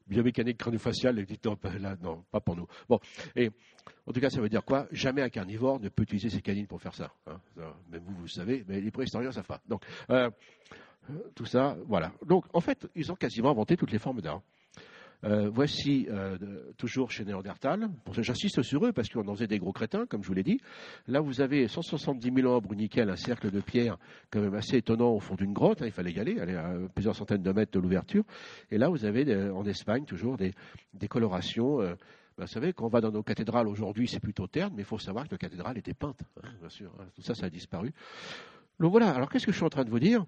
Biomécanique crânio-faciale, non, là, non, pas pour nous. Bon, et en tout cas, ça veut dire quoi? Jamais un carnivore ne peut utiliser ses canines pour faire ça. Hein. Même vous, vous le savez, mais les préhistoriens ne savent pas. Donc, euh, tout ça, voilà. Donc, en fait, ils ont quasiment inventé toutes les formes d'art. Euh, voici euh, toujours chez Néandertal. J'insiste sur eux parce qu'on en faisait des gros crétins, comme je vous l'ai dit. Là, vous avez 170 000 ans à nickel, un cercle de pierre quand même assez étonnant au fond d'une grotte. Hein, il fallait y aller, aller à plusieurs centaines de mètres de l'ouverture. Et là, vous avez en Espagne toujours des, colorations. Euh, ben, vous savez, quand on va dans nos cathédrales aujourd'hui, c'est plutôt terne, mais il faut savoir que nos cathédrales étaient peintes, hein, bien sûr. Hein. tout ça, ça a disparu. Donc voilà. Alors, qu'est-ce que je suis en train de vous dire?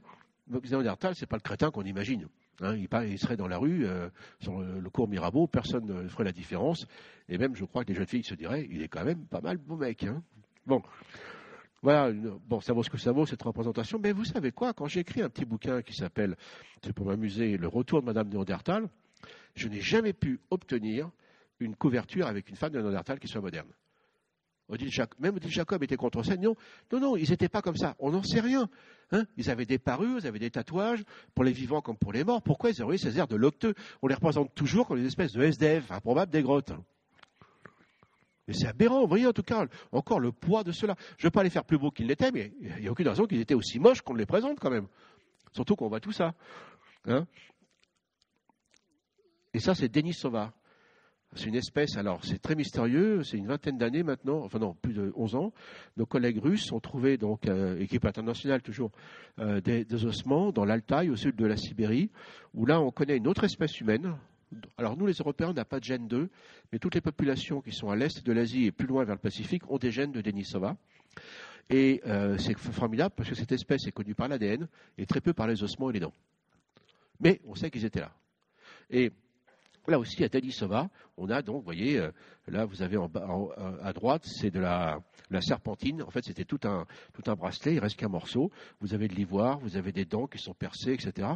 Néandertal, c'est pas le crétin qu'on imagine. Hein, il, serait dans la rue, euh, sur le, cours Mirabeau, personne ne ferait la différence. Et même, je crois que les jeunes filles se diraient, il est quand même pas mal beau mec. Hein. Bon, voilà, bon, ça vaut ce que ça vaut, cette représentation. Mais vous savez quoi, quand j'ai écrit un petit bouquin qui s'appelle, c'est pour m'amuser, Le retour de Madame Néandertal, je n'ai jamais pu obtenir une couverture avec une femme de Néandertal qui soit moderne même Odile Jacob était contre ça. Non, non, ils n'étaient pas comme ça. On n'en sait rien. Hein. ils avaient des parures, ils avaient des tatouages, pour les vivants comme pour les morts. Pourquoi ils auraient ces airs de locteux? On les représente toujours comme des espèces de SDF, improbables des grottes. Mais c'est aberrant, vous voyez en tout cas encore le poids de cela. Je ne veux pas les faire plus beaux qu'ils l'étaient, mais il n'y a aucune raison qu'ils étaient aussi moches qu'on les présente quand même. Surtout qu'on voit tout ça. Hein. Et ça, c'est Denis Sauva. C'est une espèce, alors c'est très mystérieux, c'est une vingtaine d'années maintenant, enfin non, plus de 11 ans. Nos collègues russes ont trouvé, donc, euh, équipe internationale toujours, euh, des, ossements dans l'Altaï, au sud de la Sibérie, où là on connaît une autre espèce humaine. Alors nous, les Européens, on n'a pas de gène 2, mais toutes les populations qui sont à l'est de l'Asie et plus loin vers le Pacifique ont des gènes de Denisova. Et euh, c'est formidable parce que cette espèce est connue par l'ADN et très peu par les ossements et les dents. Mais on sait qu'ils étaient là. Et Là aussi, à Denisova, on a donc, vous voyez, euh, là vous avez en en, à droite, c'est de la, la, serpentine. En fait, c'était tout un, tout un bracelet, il reste qu'un morceau. Vous avez de l'ivoire, vous avez des dents qui sont percées, etc.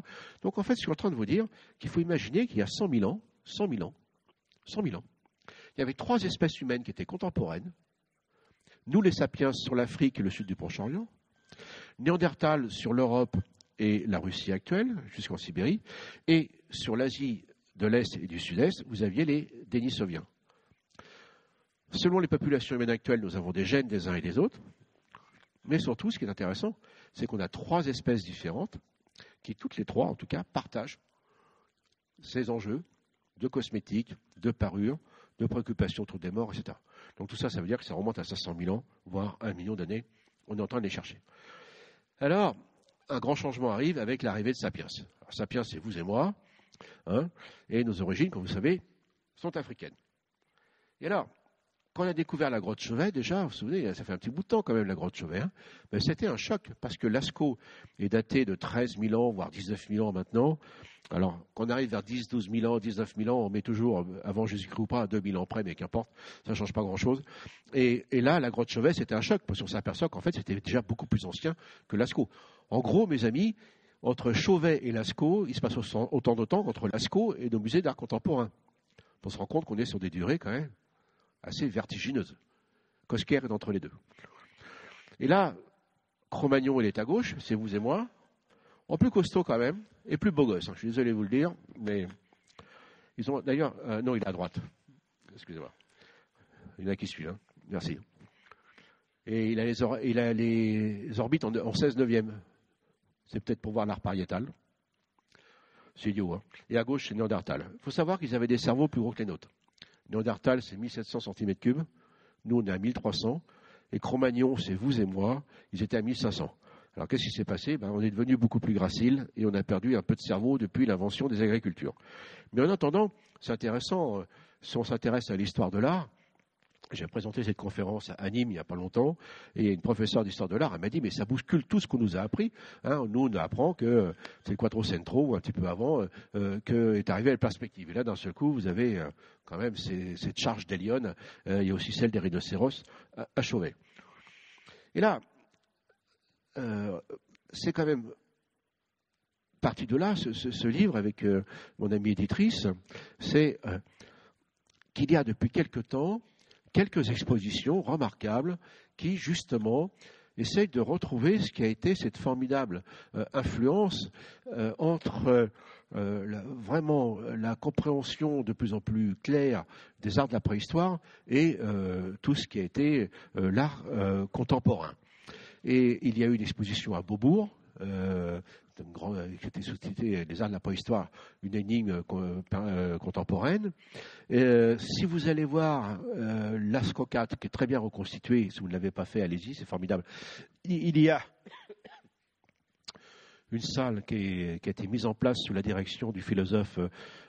Donc en fait, je suis en train de vous dire qu'il faut imaginer qu'il y a 100 000 ans, 100 000 ans, 100 000 ans, il y avait trois espèces humaines qui étaient contemporaines. Nous, les sapiens, sur l'Afrique et le sud du Proche-Orient. Néandertal sur l'Europe et la Russie actuelle, jusqu'en Sibérie. Et sur l'Asie de l'Est et du Sud-Est, vous aviez les Denisoviens. Selon les populations humaines actuelles, nous avons des gènes des uns et des autres. Mais surtout, ce qui est intéressant, c'est qu'on a trois espèces différentes qui, toutes les trois, en tout cas, partagent ces enjeux de cosmétiques, de parures, de préoccupations autour des morts, etc. Donc tout ça, ça veut dire que ça remonte à 500 000 ans, voire un million d'années. On est en train de les chercher. Alors, un grand changement arrive avec l'arrivée de Sapiens. Sapiens, c'est vous et moi. Hein, et nos origines, comme vous savez, sont africaines. Et alors, quand on a découvert la grotte Chauvet, déjà, vous vous souvenez, ça fait un petit bout de temps quand même, la grotte Chauvet, hein, mais c'était un choc, parce que Lascaux est daté de 13 000 ans, voire 19 000 ans maintenant. Alors, quand on arrive vers 10, 12 000 ans, 19 000 ans, on met toujours, avant Jésus-Christ ou pas, à 2 000 ans près, mais qu'importe, ça ne change pas grand-chose. Et, et, là, la grotte Chauvet, c'était un choc, parce qu'on s'aperçoit qu'en fait, c'était déjà beaucoup plus ancien que Lascaux. En gros, mes amis, entre Chauvet et Lascaux, il se passe autant de temps qu'entre Lascaux et nos musées d'art contemporain. On se rend compte qu'on est sur des durées quand même assez vertigineuses. Cosquer est entre les deux. Et là, Cro-Magnon, il est à gauche, c'est vous et moi, en plus costaud quand même, et plus beau gosse. Hein. Je suis désolé de vous le dire, mais ils ont d'ailleurs, euh, non, il est à droite. Excusez-moi. Il y en a qui suivent. Hein. Merci. Et il a les, il a les orbites en, en 16 neuvième. C'est peut-être pour voir l'art pariétal. C'est idiot. Hein. Et à gauche, c'est Néandertal. Il faut savoir qu'ils avaient des cerveaux plus gros que les nôtres. Néandertal, c'est 1700 cm3. Nous, on est à 1300. Et Cro-Magnon, c'est vous et moi. Ils étaient à 1500. Alors, qu'est-ce qui s'est passé? Ben, On est devenu beaucoup plus gracile et on a perdu un peu de cerveau depuis l'invention des agricultures. Mais en attendant, c'est intéressant, euh, si on s'intéresse à l'histoire de l'art, j'ai présenté cette conférence à Nîmes il n'y a pas longtemps, et une professeure d'histoire de l'art, m'a dit, mais ça bouscule tout ce qu'on nous a appris. Hein. nous, on apprend que c'est le Quattrocentro, un petit peu avant, euh, euh, que est arrivé la perspective. Et là, d'un seul coup, vous avez euh, quand même cette charge euh, il y a aussi celle des rhinocéros à, à Chauvet. Et là, euh, c'est quand même parti de là, ce, ce, livre avec euh, mon amie éditrice, c'est qu'il y a depuis quelque temps quelques expositions remarquables qui, justement, essayent de retrouver ce qui a été cette formidable euh, influence euh, entre euh, vraiment la compréhension de plus en plus claire des arts de la préhistoire et tout ce qui a été l'art contemporain. Et il y a eu une exposition à Beaubourg, euh, grand, qui était sous-titré Les arts de la préhistoire, une énigme euh, contemporaine. Euh, si vous allez voir euh, l'Ascocat, qui est très bien reconstitué, si vous ne l'avez pas fait, allez-y, c'est formidable. Il, y a une salle qui, a été mise en place sous la direction du philosophe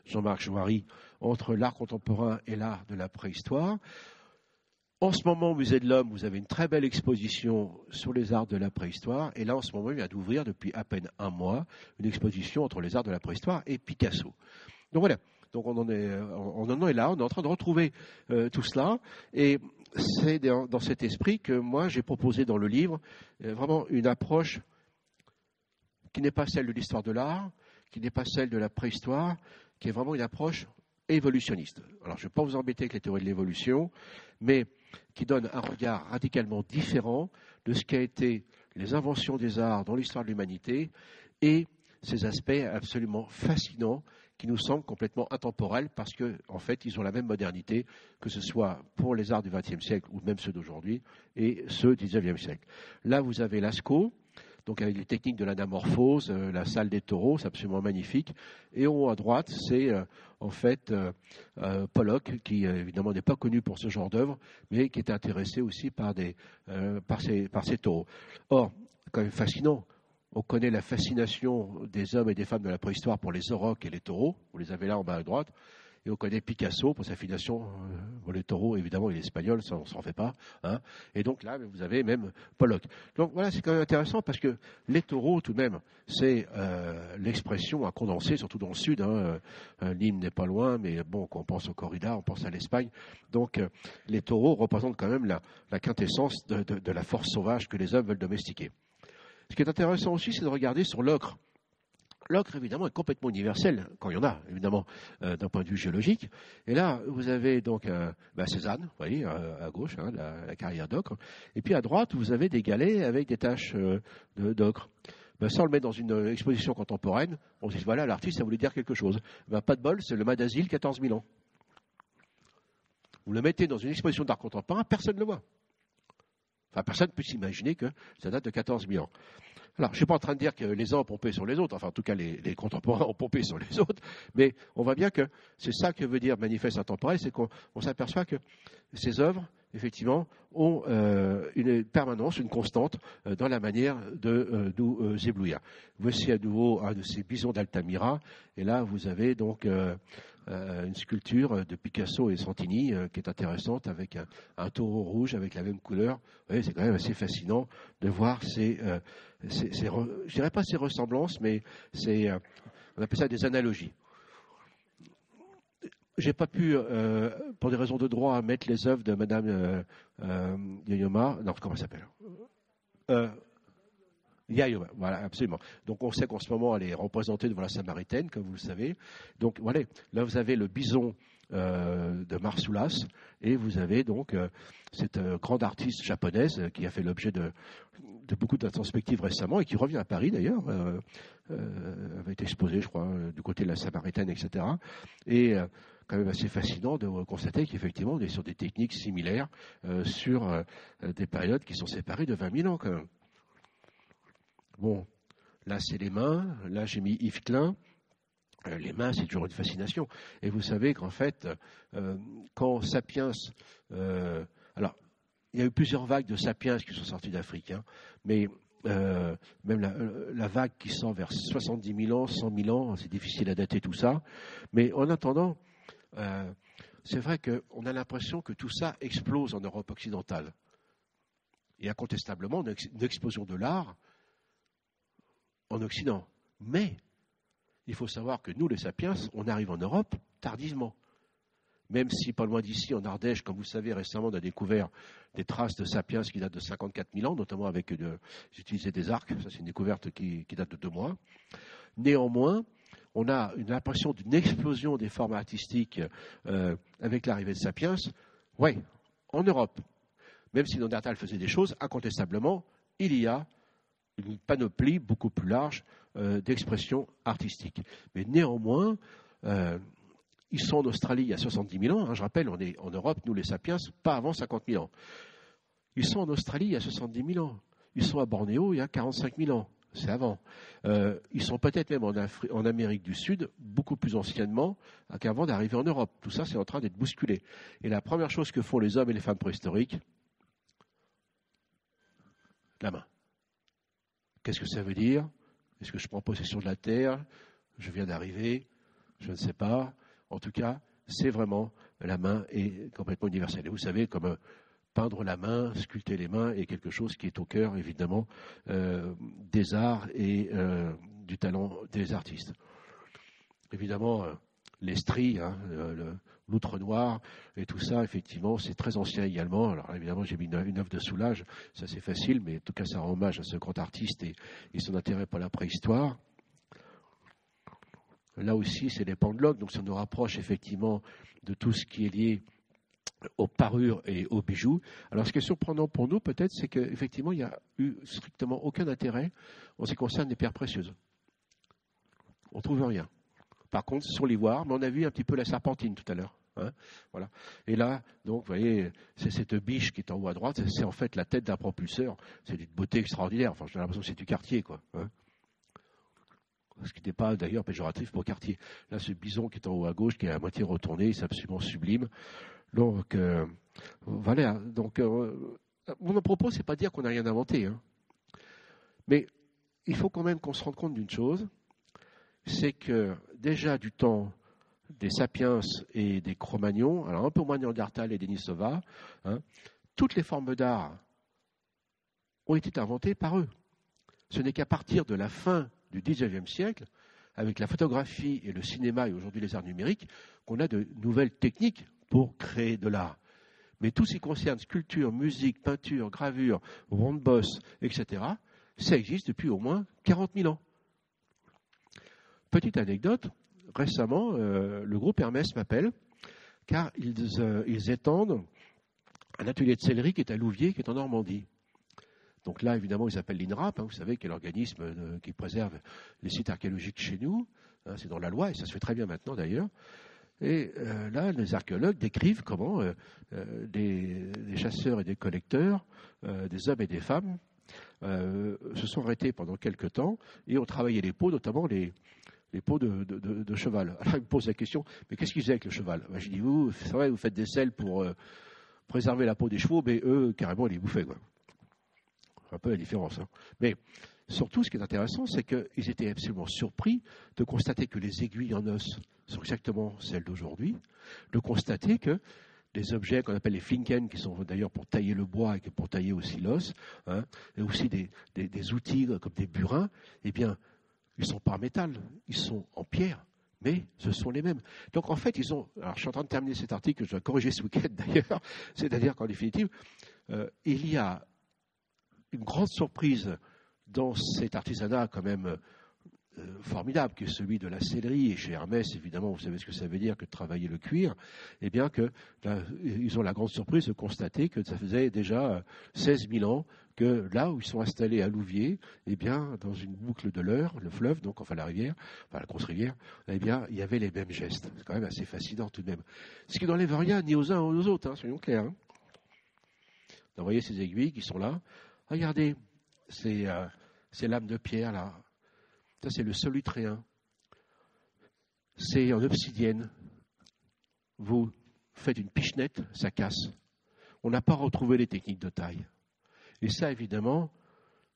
Jean-Marc Jouary entre l'art contemporain et l'art de la préhistoire. En ce moment, au Musée de l'Homme, vous avez une très belle exposition sur les arts de la préhistoire. Et là, en ce moment, il vient d'ouvrir depuis à peine un mois une exposition entre les arts de la préhistoire et Picasso. Donc voilà. Donc on en est, on en est là. On est en train de retrouver euh, tout cela. Et c'est dans, cet esprit que moi, j'ai proposé dans le livre euh, vraiment une approche qui n'est pas celle de l'histoire de l'art, qui n'est pas celle de la préhistoire, qui est vraiment une approche évolutionniste. Alors, je ne vais pas vous embêter avec les théories de l'évolution, mais qui donne un regard radicalement différent de ce qu'a été les inventions des arts dans l'histoire de l'humanité et ces aspects absolument fascinants qui nous semblent complètement intemporels parce qu'en en fait, ils ont la même modernité que ce soit pour les arts du XXe siècle ou même ceux d'aujourd'hui et ceux du XIXe siècle. Là, vous avez Lascaux, donc avec les techniques de l'anamorphose, la salle des taureaux, c'est absolument magnifique. Et en haut à droite, c'est en fait Pollock, qui évidemment n'est pas connu pour ce genre d'œuvre, mais qui est intéressé aussi par, des, par, ces, par ces taureaux. Or, quand même fascinant, on connaît la fascination des hommes et des femmes de la préhistoire pour les aurochs et les taureaux. Vous les avez là en bas à droite. Et on connaît Picasso pour sa fascination pour les taureaux. Évidemment, il est espagnol, ça on s'en fait pas. Hein. Et donc là, vous avez même Pollock. Donc voilà, c'est quand même intéressant parce que les taureaux, tout de même, c'est euh, l'expression à condenser, surtout dans le sud. Hein. Euh, L'hymne n'est pas loin, mais bon, quand on pense au corrida, on pense à l'Espagne. Donc euh, les taureaux représentent quand même la, quintessence de la force sauvage que les hommes veulent domestiquer. Ce qui est intéressant aussi, c'est de regarder sur l'ocre. L'ocre, évidemment, est complètement universel, quand il y en a, évidemment, euh, d'un point de vue géologique. Et là, vous avez donc euh, bah, Cézanne, vous voyez, euh, à gauche, hein, la, carrière d'ocre. Et puis à droite, vous avez des galets avec des taches d'ocre. Ben, ça, on le met dans une exposition contemporaine. On se dit, voilà, l'artiste, ça voulait dire quelque chose. Ben, pas de bol, c'est le mât d'asile, 14 000 ans. Vous le mettez dans une exposition d'art contemporain, personne ne le voit. Enfin, personne ne peut s'imaginer que ça date de 14 000 ans. Alors, je ne suis pas en train de dire que les uns ont pompé sur les autres, enfin, en tout cas, les, contemporains ont pompé sur les [LAUGHS] autres, mais on voit bien que c'est ça que veut dire manifeste intemporel, c'est qu'on s'aperçoit que ces œuvres, effectivement, ont euh, une permanence, une constante euh, dans la manière de euh, nous éblouir. Voici à nouveau un de ces bisons d'Altamira, et là, vous avez donc une sculpture de Picasso et Santini euh, qui est intéressante avec un, taureau rouge avec la même couleur. c'est quand même assez fascinant de voir ces, euh, je dirais pas ces ressemblances, mais c'est, on appelle ça des analogies. J'ai pas pu, pour des raisons de droit, mettre les œuvres de Madame Yayoma. Non, comment elle s'appelle? Voilà, absolument. Donc on sait qu'en ce moment, elle est représentée devant la Samaritaine, comme vous le savez. Donc voilà, là vous avez le bison euh, de Marsoulas, et vous avez donc euh, cette euh, grande artiste japonaise qui a fait l'objet de, beaucoup d'introspectives récemment et qui revient à Paris d'ailleurs, elle va être exposée, je crois, du côté de la Samaritaine, etc. Et quand même assez fascinant de constater qu'effectivement on est sur des techniques similaires sur des périodes qui sont séparées de 20 000 ans quand même. Bon, là c'est les mains, là j'ai mis Yves Klein. Euh, les mains, c'est toujours une fascination. Et vous savez qu'en fait, euh, quand Sapiens, euh, alors il y a eu plusieurs vagues de Sapiens qui sont sortis d'Afrique, hein, mais même la, vague qui sort vers 70 000 ans, 100 000 ans, c'est difficile à dater tout ça. Mais en attendant, c'est vrai qu'on a l'impression que tout ça explose en Europe occidentale. A incontestablement une explosion de l'art en Occident. Mais il faut savoir que nous, les sapiens, on arrive en Europe tardivement. Même si pas loin d'ici, en Ardèche, comme vous savez, récemment, on a découvert des traces de sapiens qui datent de 54 000 ans, notamment avec, j'utilisais des arcs, ça c'est une découverte qui, date de deux mois. Néanmoins, on a une impression d'une explosion des formes artistiques euh, avec l'arrivée de sapiens. Oui, en Europe. Même si Néandertal faisait des choses, incontestablement, il y a une panoplie beaucoup plus large euh, d'expressions artistiques. Mais néanmoins, euh, ils sont en Australie il y a 70 000 ans. Hein, je rappelle, on est en Europe, nous les sapiens, pas avant 50 000 ans. Ils sont en Australie il y a 70 000 ans. Ils sont à Bornéo il y a 45 000 ans. C'est avant. Euh, ils sont peut-être même en, en, Amérique du Sud beaucoup plus anciennement qu'avant d'arriver en Europe. Tout ça, c'est en train d'être bousculé. Et la première chose que font les hommes et les femmes préhistoriques, la main. Qu'est-ce que ça veut dire? Est-ce que je prends possession de la terre? Je viens d'arriver? Je ne sais pas. En tout cas, c'est vraiment la main est complètement universelle. Et vous savez, comme euh, peindre la main, sculpter les mains est quelque chose qui est au cœur, évidemment, euh, des arts et euh, du talent des artistes. Évidemment, les hein, l'outre noir et tout ça, effectivement, c'est très ancien également. Alors évidemment, j'ai mis une, œuvre de Soulage, ça c'est facile, mais en tout cas, ça rend hommage à ce grand artiste et, son intérêt pour la préhistoire. Là aussi, c'est des pendeloques, donc ça nous rapproche effectivement de tout ce qui est lié aux parures et aux bijoux. Alors, ce qui est surprenant pour nous, peut-être, c'est qu'effectivement, il n'y a eu strictement aucun intérêt en ce qui concerne les pierres précieuses. On ne trouve rien. Par contre, sur l'ivoire, mais on a vu un petit peu la serpentine tout à l'heure. Hein, voilà. Et là, donc, vous voyez, c'est cette biche qui est en haut à droite, c'est en fait la tête d'un propulseur. C'est d'une beauté extraordinaire. Enfin, j'ai l'impression que c'est du quartier, quoi. Hein. ce qui n'est pas d'ailleurs péjoratif pour quartier. Là, ce bison qui est en haut à gauche, qui est à moitié retourné, c'est absolument sublime. Donc, euh, voilà. Donc, euh, mon propos, c'est pas dire qu'on n'a rien inventé. Hein. Mais il faut quand même qu'on se rende compte d'une chose, c'est que déjà du temps des Sapiens et des Cro-Magnons, alors un peu moins Néandertal et Denisova, hein, toutes les formes d'art ont été inventées par eux. Ce n'est qu'à partir de la fin du XIXe siècle, avec la photographie et le cinéma et aujourd'hui les arts numériques, qu'on a de nouvelles techniques pour créer de l'art. Mais tout ce qui concerne sculpture, musique, peinture, gravure, ronde bosse, etc., ça existe depuis au moins 40 000 ans. Petite anecdote, récemment, euh, le groupe Hermès m'appelle car euh, ils, étendent un atelier de céleri qui est à Louviers, qui est en Normandie. Donc là, évidemment, ils appellent l'INRAP, hein, vous savez, qui est l'organisme euh, qui préserve les sites archéologiques chez nous. Hein, c'est dans la loi, et ça se fait très bien maintenant d'ailleurs. Et là, les archéologues décrivent comment des, chasseurs et des collecteurs, des hommes et des femmes, se sont arrêtés pendant quelques temps et ont travaillé les peaux, notamment les, les peaux de, cheval. Alors il me pose la question, mais qu'est-ce qu'ils faisaient avec le cheval ben, Je dis, vous, c'est vrai, vous faites des sels pour euh, préserver la peau des chevaux, mais eux, carrément, ils les bouffaient. Quoi. Un peu la différence. Hein. Mais surtout, ce qui est intéressant, c'est qu'ils étaient absolument surpris de constater que les aiguilles en os sont exactement celles d'aujourd'hui, de constater que des objets qu'on appelle les finken, qui sont d'ailleurs pour tailler le bois et pour tailler aussi l'os, hein, et aussi des, outils comme des burins, eh bien, ils sont pas en métal, ils sont en pierre, mais ce sont les mêmes. Donc en fait, ils ont. Alors je suis en train de terminer cet article, je dois corriger ce week-end [LAUGHS] d'ailleurs, c'est-à-dire qu'en définitive, euh, il y a une grande surprise dans cet artisanat quand même formidable, qui est celui de la sellerie, et chez Hermès, évidemment, vous savez ce que ça veut dire que travailler le cuir, eh bien que ils ont la grande surprise de constater que ça faisait déjà 16 000 ans que là où ils sont installés à Louviers, eh bien, dans une boucle de l'Eure, le fleuve, donc enfin la rivière, enfin la grosse rivière, eh bien, il y avait les mêmes gestes. C'est quand même assez fascinant tout de même. Ce qui n'enlève rien ni aux uns ni aux autres, hein, soyons clairs. Hein. Vous voyez ces aiguilles qui sont là. Regardez, c'est euh, lames de pierre là. Ça, c'est le solutréen. C'est en obsidienne. Vous faites une pichenette, ça casse. On n'a pas retrouvé les techniques de taille. Et ça, évidemment,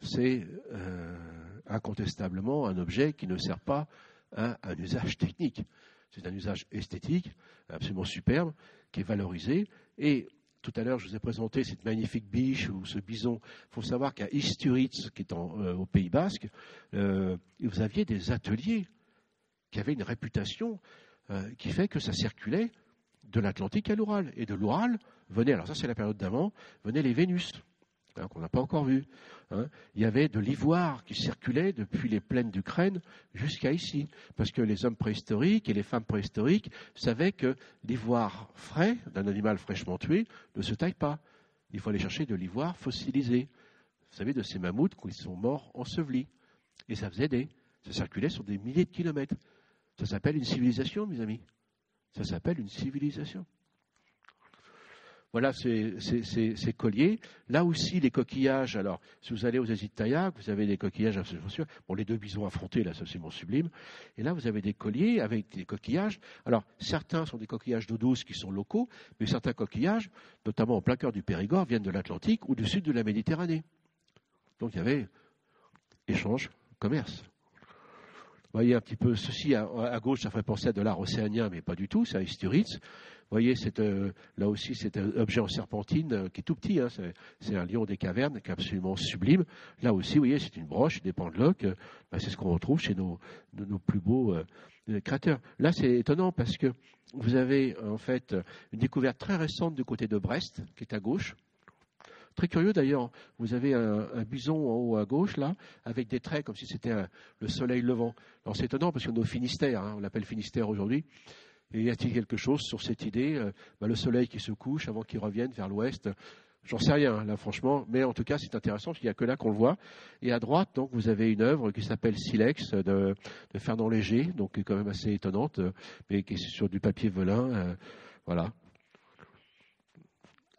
c'est euh, incontestablement un objet qui ne sert pas à un usage technique. C'est un usage esthétique absolument superbe, qui est valorisé. Et tout à l'heure, je vous ai présenté cette magnifique biche ou ce bison. Il faut savoir qu'à Isturitz, qui est euh, au Pays Basque, euh, vous aviez des ateliers qui avaient une réputation qui fait que ça circulait de l'Atlantique à l'Oural. Et de l'Oural venaient, alors ça c'est la période d'avant, venaient les Vénus. Hein, qu'on n'a pas encore vu. Hein. Il y avait de l'ivoire qui circulait depuis les plaines d'Ukraine jusqu'à ici, parce que les hommes préhistoriques et les femmes préhistoriques savaient que l'ivoire frais d'un animal fraîchement tué ne se taille pas. Il faut aller chercher de l'ivoire fossilisé. Vous savez, de ces mammouths qui sont morts ensevelis. Et ça faisait des. Ça circulait sur des milliers de kilomètres. Ça s'appelle une civilisation, mes amis. Ça s'appelle une civilisation. Voilà ces, colliers. Là aussi, les coquillages. Alors, si vous allez aux Asie de Taillac, vous avez des coquillages absolument. Bon, les deux bisons affrontés, là, c'est mon sublime. Et là, vous avez des colliers avec des coquillages. Alors, certains sont des coquillages d'eau douce qui sont locaux, mais certains coquillages, notamment au plein cœur du Périgord, viennent de l'Atlantique ou du sud de la Méditerranée. Donc, il y avait échange, commerce. Voyez un petit peu ceci à, gauche, ça ferait penser à de l'art océanien, mais pas du tout, c'est Isturitz. Vous voyez, euh, là aussi, c'est un objet en serpentine euh, qui est tout petit. Hein, c'est un lion des cavernes qui est absolument sublime. Là aussi, vous voyez, c'est une broche, des pendeloques. Euh, bah, c'est ce qu'on retrouve chez nos plus beaux créateurs. Là, c'est étonnant parce que vous avez en fait une découverte très récente du côté de Brest, qui est à gauche. Très curieux d'ailleurs, vous avez un, bison en haut à gauche, là, avec des traits comme si c'était le soleil levant. Alors c'est étonnant parce que nos Finistère, hein, on l'appelle Finistère aujourd'hui, et y a-t-il quelque chose sur cette idée euh, bah, Le soleil qui se couche avant qu'il revienne vers l'ouest? J'en sais rien, là, franchement, mais en tout cas, c'est intéressant, parce qu'il n'y a que là qu'on le voit. Et à droite, donc, vous avez une œuvre qui s'appelle Silex de, Fernand Léger, donc qui est quand même assez étonnante, mais qui est sur du papier velin. Euh, Voilà.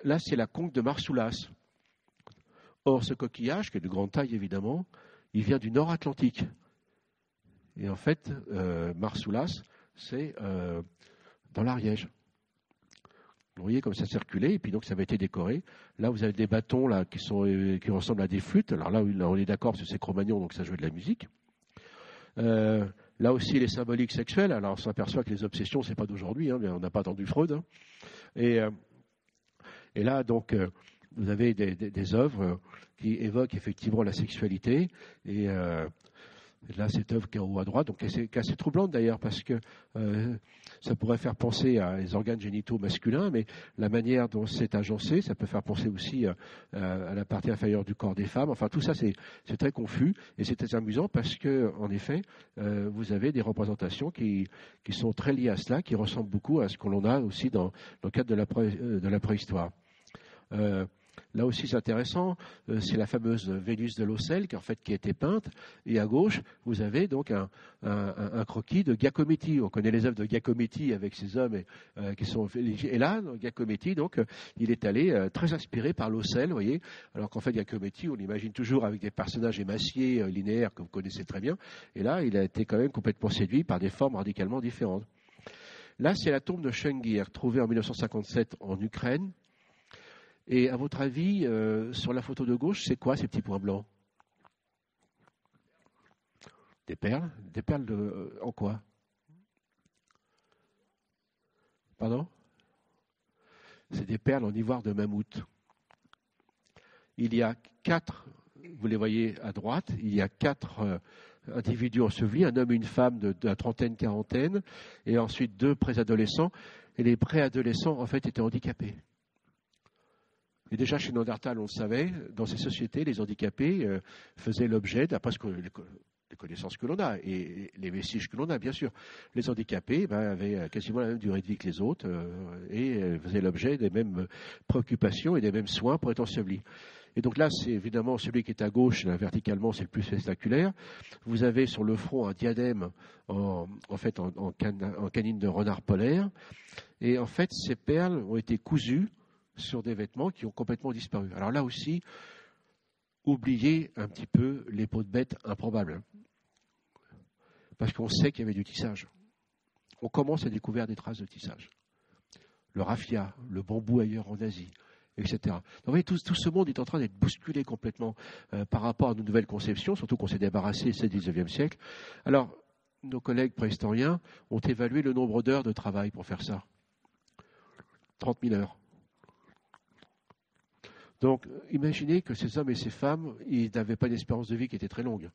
Là, c'est la conque de Marsoulas. Or, ce coquillage, qui est de grande taille évidemment, il vient du nord Atlantique. Et en fait, euh, Marsoulas, c'est euh, dans l'Ariège. Vous voyez comme ça circulait, et puis donc ça avait été décoré. Là, vous avez des bâtons là qui, euh, ressemblent à des flûtes. Alors là, on est d'accord, c'est Cro-Magnon, donc ça jouait de la musique. Là aussi, les symboliques sexuelles. Alors on s'aperçoit que les obsessions, c'est pas d'aujourd'hui, hein, mais on n'a pas attendu Freud. Hein. Et, là, donc, vous avez des, œuvres qui évoquent effectivement la sexualité. Et euh, là, cette œuvre qui est en haut à droite, donc qui est assez troublante d'ailleurs, parce que euh, ça pourrait faire penser à les organes génitaux masculins, mais la manière dont c'est agencé, ça peut faire penser aussi euh, à la partie inférieure du corps des femmes. Enfin, tout ça, c'est très confus et c'est très amusant parce que, en effet, vous avez des représentations qui, sont très liées à cela, qui ressemblent beaucoup à ce que l'on a aussi dans, le cadre de la préhistoire. Là aussi, c'est intéressant. Euh, c'est la fameuse Vénus de l'Ocel qui, en fait, qui a été peinte. Et à gauche, vous avez donc un, croquis de Giacometti. On connaît les œuvres de Giacometti avec ces hommes et, euh, qui sont. Et là, Giacometti, donc, euh, il est allé très inspiré par l'Ocel, vous voyez. Alors qu'en fait, Giacometti, on l'imagine toujours avec des personnages émaciés, linéaires, que vous connaissez très bien. Et là, il a été quand même complètement séduit par des formes radicalement différentes. Là, c'est la tombe de Schengir, trouvée en 1957 en Ukraine. Et à votre avis, euh, sur la photo de gauche, c'est quoi ces petits points blancs? Des perles? Des perles de, euh, en quoi? Pardon? C'est des perles en ivoire de mammouth. Il y a quatre, vous les voyez à droite, il y a quatre euh, individus ensevelis, un homme et une femme de, de la trentaine, quarantaine, et ensuite deux préadolescents. Et les préadolescents, en fait, étaient handicapés. Et déjà chez Nandertal, on le savait, dans ces sociétés, les handicapés euh, faisaient l'objet, d'après les connaissances que l'on a et les vestiges que l'on a, bien sûr. Les handicapés ben, avaient euh, quasiment la même durée de vie que les autres euh, et faisaient l'objet des mêmes préoccupations et des mêmes soins pour être ensevelis. Et donc là, c'est évidemment celui qui est à gauche, verticalement, c'est le plus spectaculaire. Vous avez sur le front un diadème en, fait en, en canine de renard polaire. Et en fait, ces perles ont été cousues sur des vêtements qui ont complètement disparu. Alors là aussi, oubliez un petit peu les peaux de bête improbables. Parce qu'on sait qu'il y avait du tissage. On commence à découvrir des traces de tissage. Le raffia, le bambou ailleurs en Asie, etc. Donc, vous voyez, tout, ce monde est en train d'être bousculé complètement euh, par rapport à nos nouvelles conceptions, surtout qu'on s'est débarrassé le 19e siècle. Alors, nos collègues préhistoriens ont évalué le nombre d'heures de travail pour faire ça. 30 000 heures. Donc, imaginez que ces hommes et ces femmes, ils n'avaient pas une espérance de vie qui était très longue.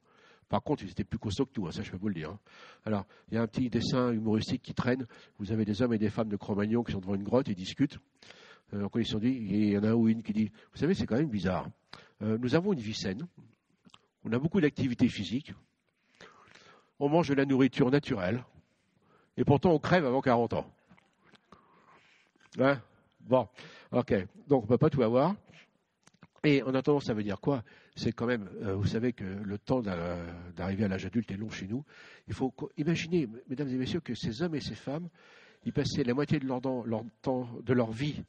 Par contre, ils étaient plus costauds que tout, hein, ça je peux vous le dire. Hein. Alors, il y a un petit dessin humoristique qui traîne. Vous avez des hommes et des femmes de Cro-Magnon qui sont devant une grotte, ils discutent. Euh, ils sont dit, il y en a un ou une qui dit, vous savez, c'est quand même bizarre. Euh, nous avons une vie saine. On a beaucoup d'activités physiques. On mange de la nourriture naturelle. Et pourtant, on crève avant 40 ans. Hein? Bon, ok. Donc, on ne peut pas tout avoir. Et en attendant, ça veut dire quoi? C'est quand même, euh, vous savez que le temps d'arriver à l'âge adulte est long chez nous. Il faut imaginer, mesdames et messieurs, que ces hommes et ces femmes, ils passaient la moitié de leur, temps, de leur vie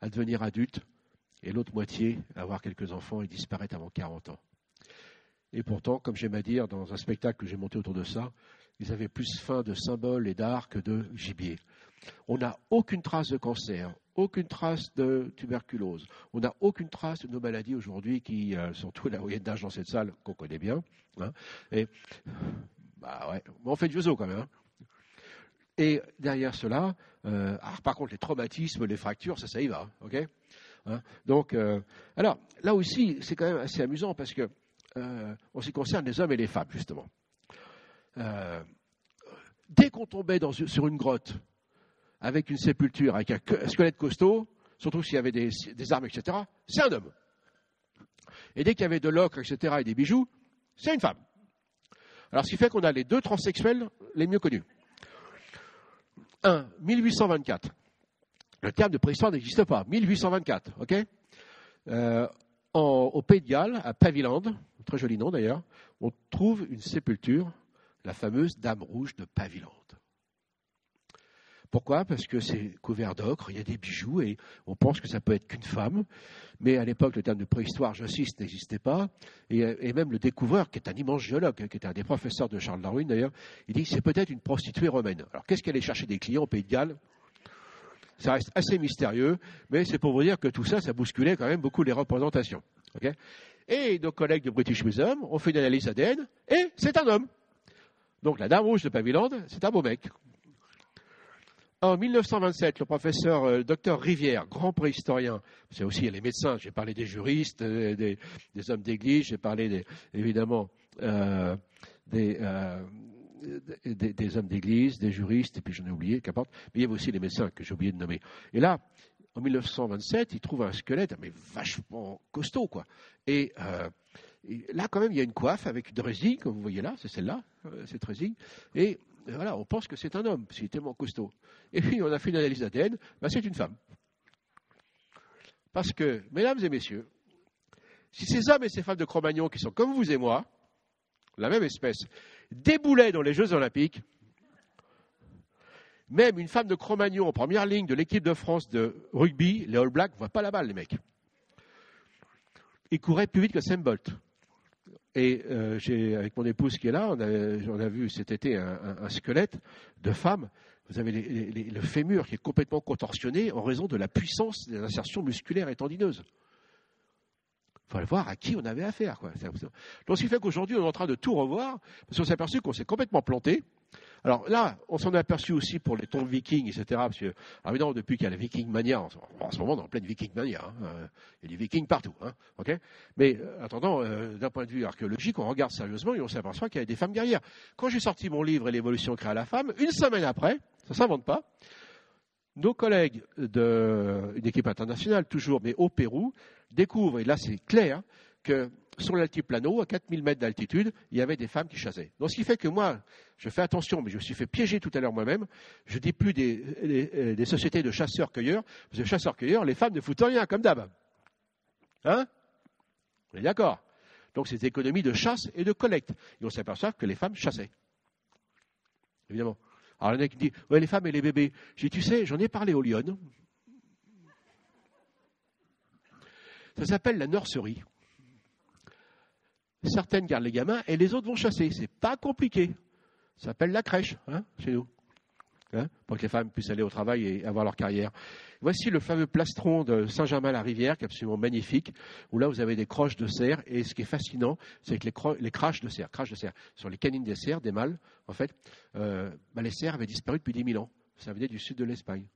à devenir adultes, et l'autre moitié à avoir quelques enfants et disparaître avant 40 ans. Et pourtant, comme j'aime à dire dans un spectacle que j'ai monté autour de ça, ils avaient plus faim de symboles et d'art que de gibier. On n'a aucune trace de cancer, aucune trace de tuberculose. On n'a aucune trace de nos maladies aujourd'hui qui, euh, surtout la moyenne d'âge dans cette salle, qu'on connaît bien. Hein. bah on fait du zoo quand même. Hein. Et derrière cela, euh, par contre, les traumatismes, les fractures, ça, ça y va. hein. Donc, euh, alors, là aussi, c'est quand même assez amusant parce que, ce qui concerne les hommes et les femmes, justement, dès qu'on tombait sur une grotte, avec une sépulture, avec un squelette costaud, surtout s'il y avait des, armes, etc., c'est un homme. Et dès qu'il y avait de l'ocre, etc., et des bijoux, c'est une femme. Alors, ce qui fait qu'on a les deux transsexuels les mieux connus. Un, 1824. Le terme de préhistoire n'existe pas. 1824, ok? Euh, Au Pays de Galles, à Paviland, très joli nom d'ailleurs, on trouve une sépulture, la fameuse Dame Rouge de Paviland. Pourquoi? Parce que c'est couvert d'ocre, il y a des bijoux et on pense que ça peut être qu'une femme. Mais à l'époque, le terme de préhistoire, j'insiste, n'existait pas. Et, même le découvreur, qui est un immense géologue, qui était un des professeurs de Charles Darwin d'ailleurs, il dit c'est peut-être une prostituée romaine. Alors qu'est-ce qu'elle allait chercher des clients au Pays de Galles? Ça reste assez mystérieux, mais c'est pour vous dire que tout ça, ça bousculait quand même beaucoup les représentations. et nos collègues du British Museum ont fait une analyse ADN, et c'est un homme. Donc la dame rouge de Paviland, c'est un beau mec. En 1927, le professeur euh, docteur Rivière, grand préhistorien, c'est aussi les médecins, j'ai parlé des juristes, euh, des, hommes d'église, j'ai parlé évidemment euh, des, hommes d'église, des juristes, et puis j'en ai oublié, qu'importe, mais il y avait aussi les médecins que j'ai oublié de nommer. Et là, en 1927, il trouve un squelette, mais vachement costaud, quoi. Et, là, quand même, il y a une coiffe avec une résille, comme vous voyez là, c'est celle-là, cette résille, et voilà, on pense que c'est un homme, s'il est tellement costaud. Et puis, on a fait une analyse ADN, ben, c'est une femme. Parce que, mesdames et messieurs, si ces hommes et ces femmes de Cro-Magnon, qui sont comme vous et moi, la même espèce, déboulaient dans les Jeux Olympiques, même une femme de Cro-Magnon en première ligne de l'équipe de France de rugby, les All Blacks, ne voient pas la balle, les mecs. Ils couraient plus vite que Sam Bolt. Et euh, avec mon épouse qui est là, on a, vu cet été un, squelette de femme. Vous avez le fémur qui est complètement contorsionné en raison de la puissance des insertions musculaires et tendineuses. Il fallait voir à qui on avait affaire. Donc, ce qui fait qu'aujourd'hui, on est en train de tout revoir, parce qu'on s'est aperçu qu'on s'est complètement planté, alors là, on s'en est aperçu aussi pour les tombes vikings, etc. Parce que, depuis qu'il y a la Viking Mania, en, ce moment, on est en pleine Viking Mania. Hein, euh, il y a des vikings partout. Hein, Mais euh, attendant, euh, d'un point de vue archéologique, on regarde sérieusement et on s'aperçoit qu'il y a des femmes guerrières. Quand j'ai sorti mon livre Et l'évolution créa la femme, une semaine après, ça ne s'invente pas, nos collègues d'une équipe internationale, toujours, mais au Pérou, découvrent, et là c'est clair, que sur l'altiplano, à 4000 mètres d'altitude, il y avait des femmes qui chassaient. Donc ce qui fait que moi, je fais attention, mais je me suis fait piéger tout à l'heure moi-même, je dis plus des, des sociétés de chasseurs-cueilleurs, parce que chasseurs-cueilleurs, les femmes ne foutent rien, comme d'hab. Hein? On est d'accord Donc c'est des économies de chasse et de collecte. Et on s'aperçoit que les femmes chassaient. Évidemment. Alors il y en a qui disent, ouais, les femmes et les bébés. J'ai tu sais, j'en ai parlé au Lyon. Ça s'appelle la nurserie certaines gardent les gamins et les autres vont chasser. C'est pas compliqué. Ça s'appelle la crèche, hein, chez nous. Hein, pour que les femmes puissent aller au travail et avoir leur carrière. Voici le fameux plastron de Saint-Germain-la-Rivière, qui est absolument magnifique, où là vous avez des croches de cerf, et ce qui est fascinant, c'est que les, les craches de cerf, craches de cerf, sur les canines des cerfs, des mâles, en fait, euh, bah, les cerfs avaient disparu depuis 10 000 ans. Ça venait du sud de l'Espagne. Donc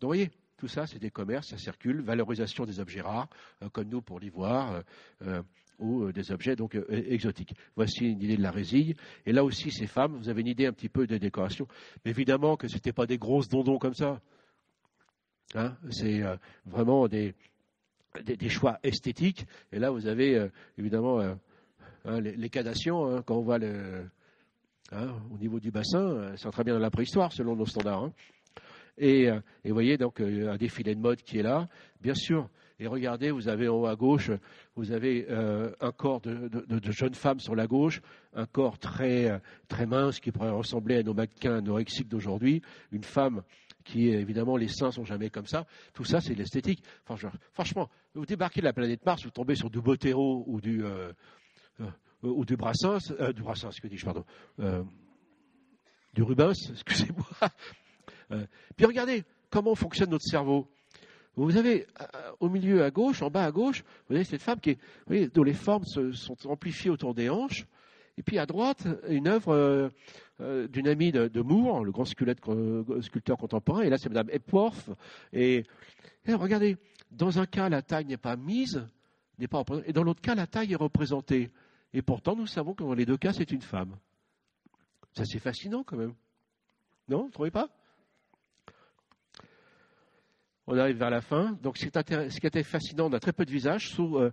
vous voyez, tout ça, c'est des commerces, ça circule, valorisation des objets rares, euh, comme nous pour l'ivoire, euh, ou euh, des objets donc euh, exotiques. Voici une idée de la résille. Et là aussi, ces femmes, vous avez une idée un petit peu des décorations. Mais évidemment que ce n'étaient pas des grosses dondons comme ça. Hein, c'est euh, vraiment des, des, choix esthétiques. Et là, vous avez évidemment hein, les, cadations, hein, quand on voit le, au niveau du bassin, c'est très bien dans la préhistoire selon nos standards. Et, vous voyez donc un défilé de mode qui est là. Bien sûr, et regardez, vous avez en haut à gauche, vous avez euh, un corps de, de, jeune femme sur la gauche, un corps très, très mince qui pourrait ressembler à nos mannequins anorexiques d'aujourd'hui, une femme qui, évidemment, les seins sont jamais comme ça. Tout ça, c'est l'esthétique. franchement, vous débarquez de la planète Mars, vous tombez sur du Botero ou du, euh, euh, ou du Brassens, du Brassens, que dis-je, pardon, du Rubens, [LAUGHS] excusez-moi. puis regardez comment fonctionne notre cerveau. Vous avez euh, au milieu à gauche, en bas à gauche, vous avez cette femme qui est, dont les formes sont amplifiées autour des hanches. Et puis à droite, une œuvre euh, euh, d'une amie de, Moore, le grand sculpteur contemporain. Et là, c'est Madame Epworth. Et, regardez, dans un cas, la taille n'est pas mise, n'est pas et dans l'autre cas, la taille est représentée. Et pourtant, nous savons que dans les deux cas, c'est une femme. Ça, c'est fascinant quand même. Non, vous ne trouvez pas? On arrive vers la fin. Donc, ce qui était fascinant, on a très peu de visages, sous, euh,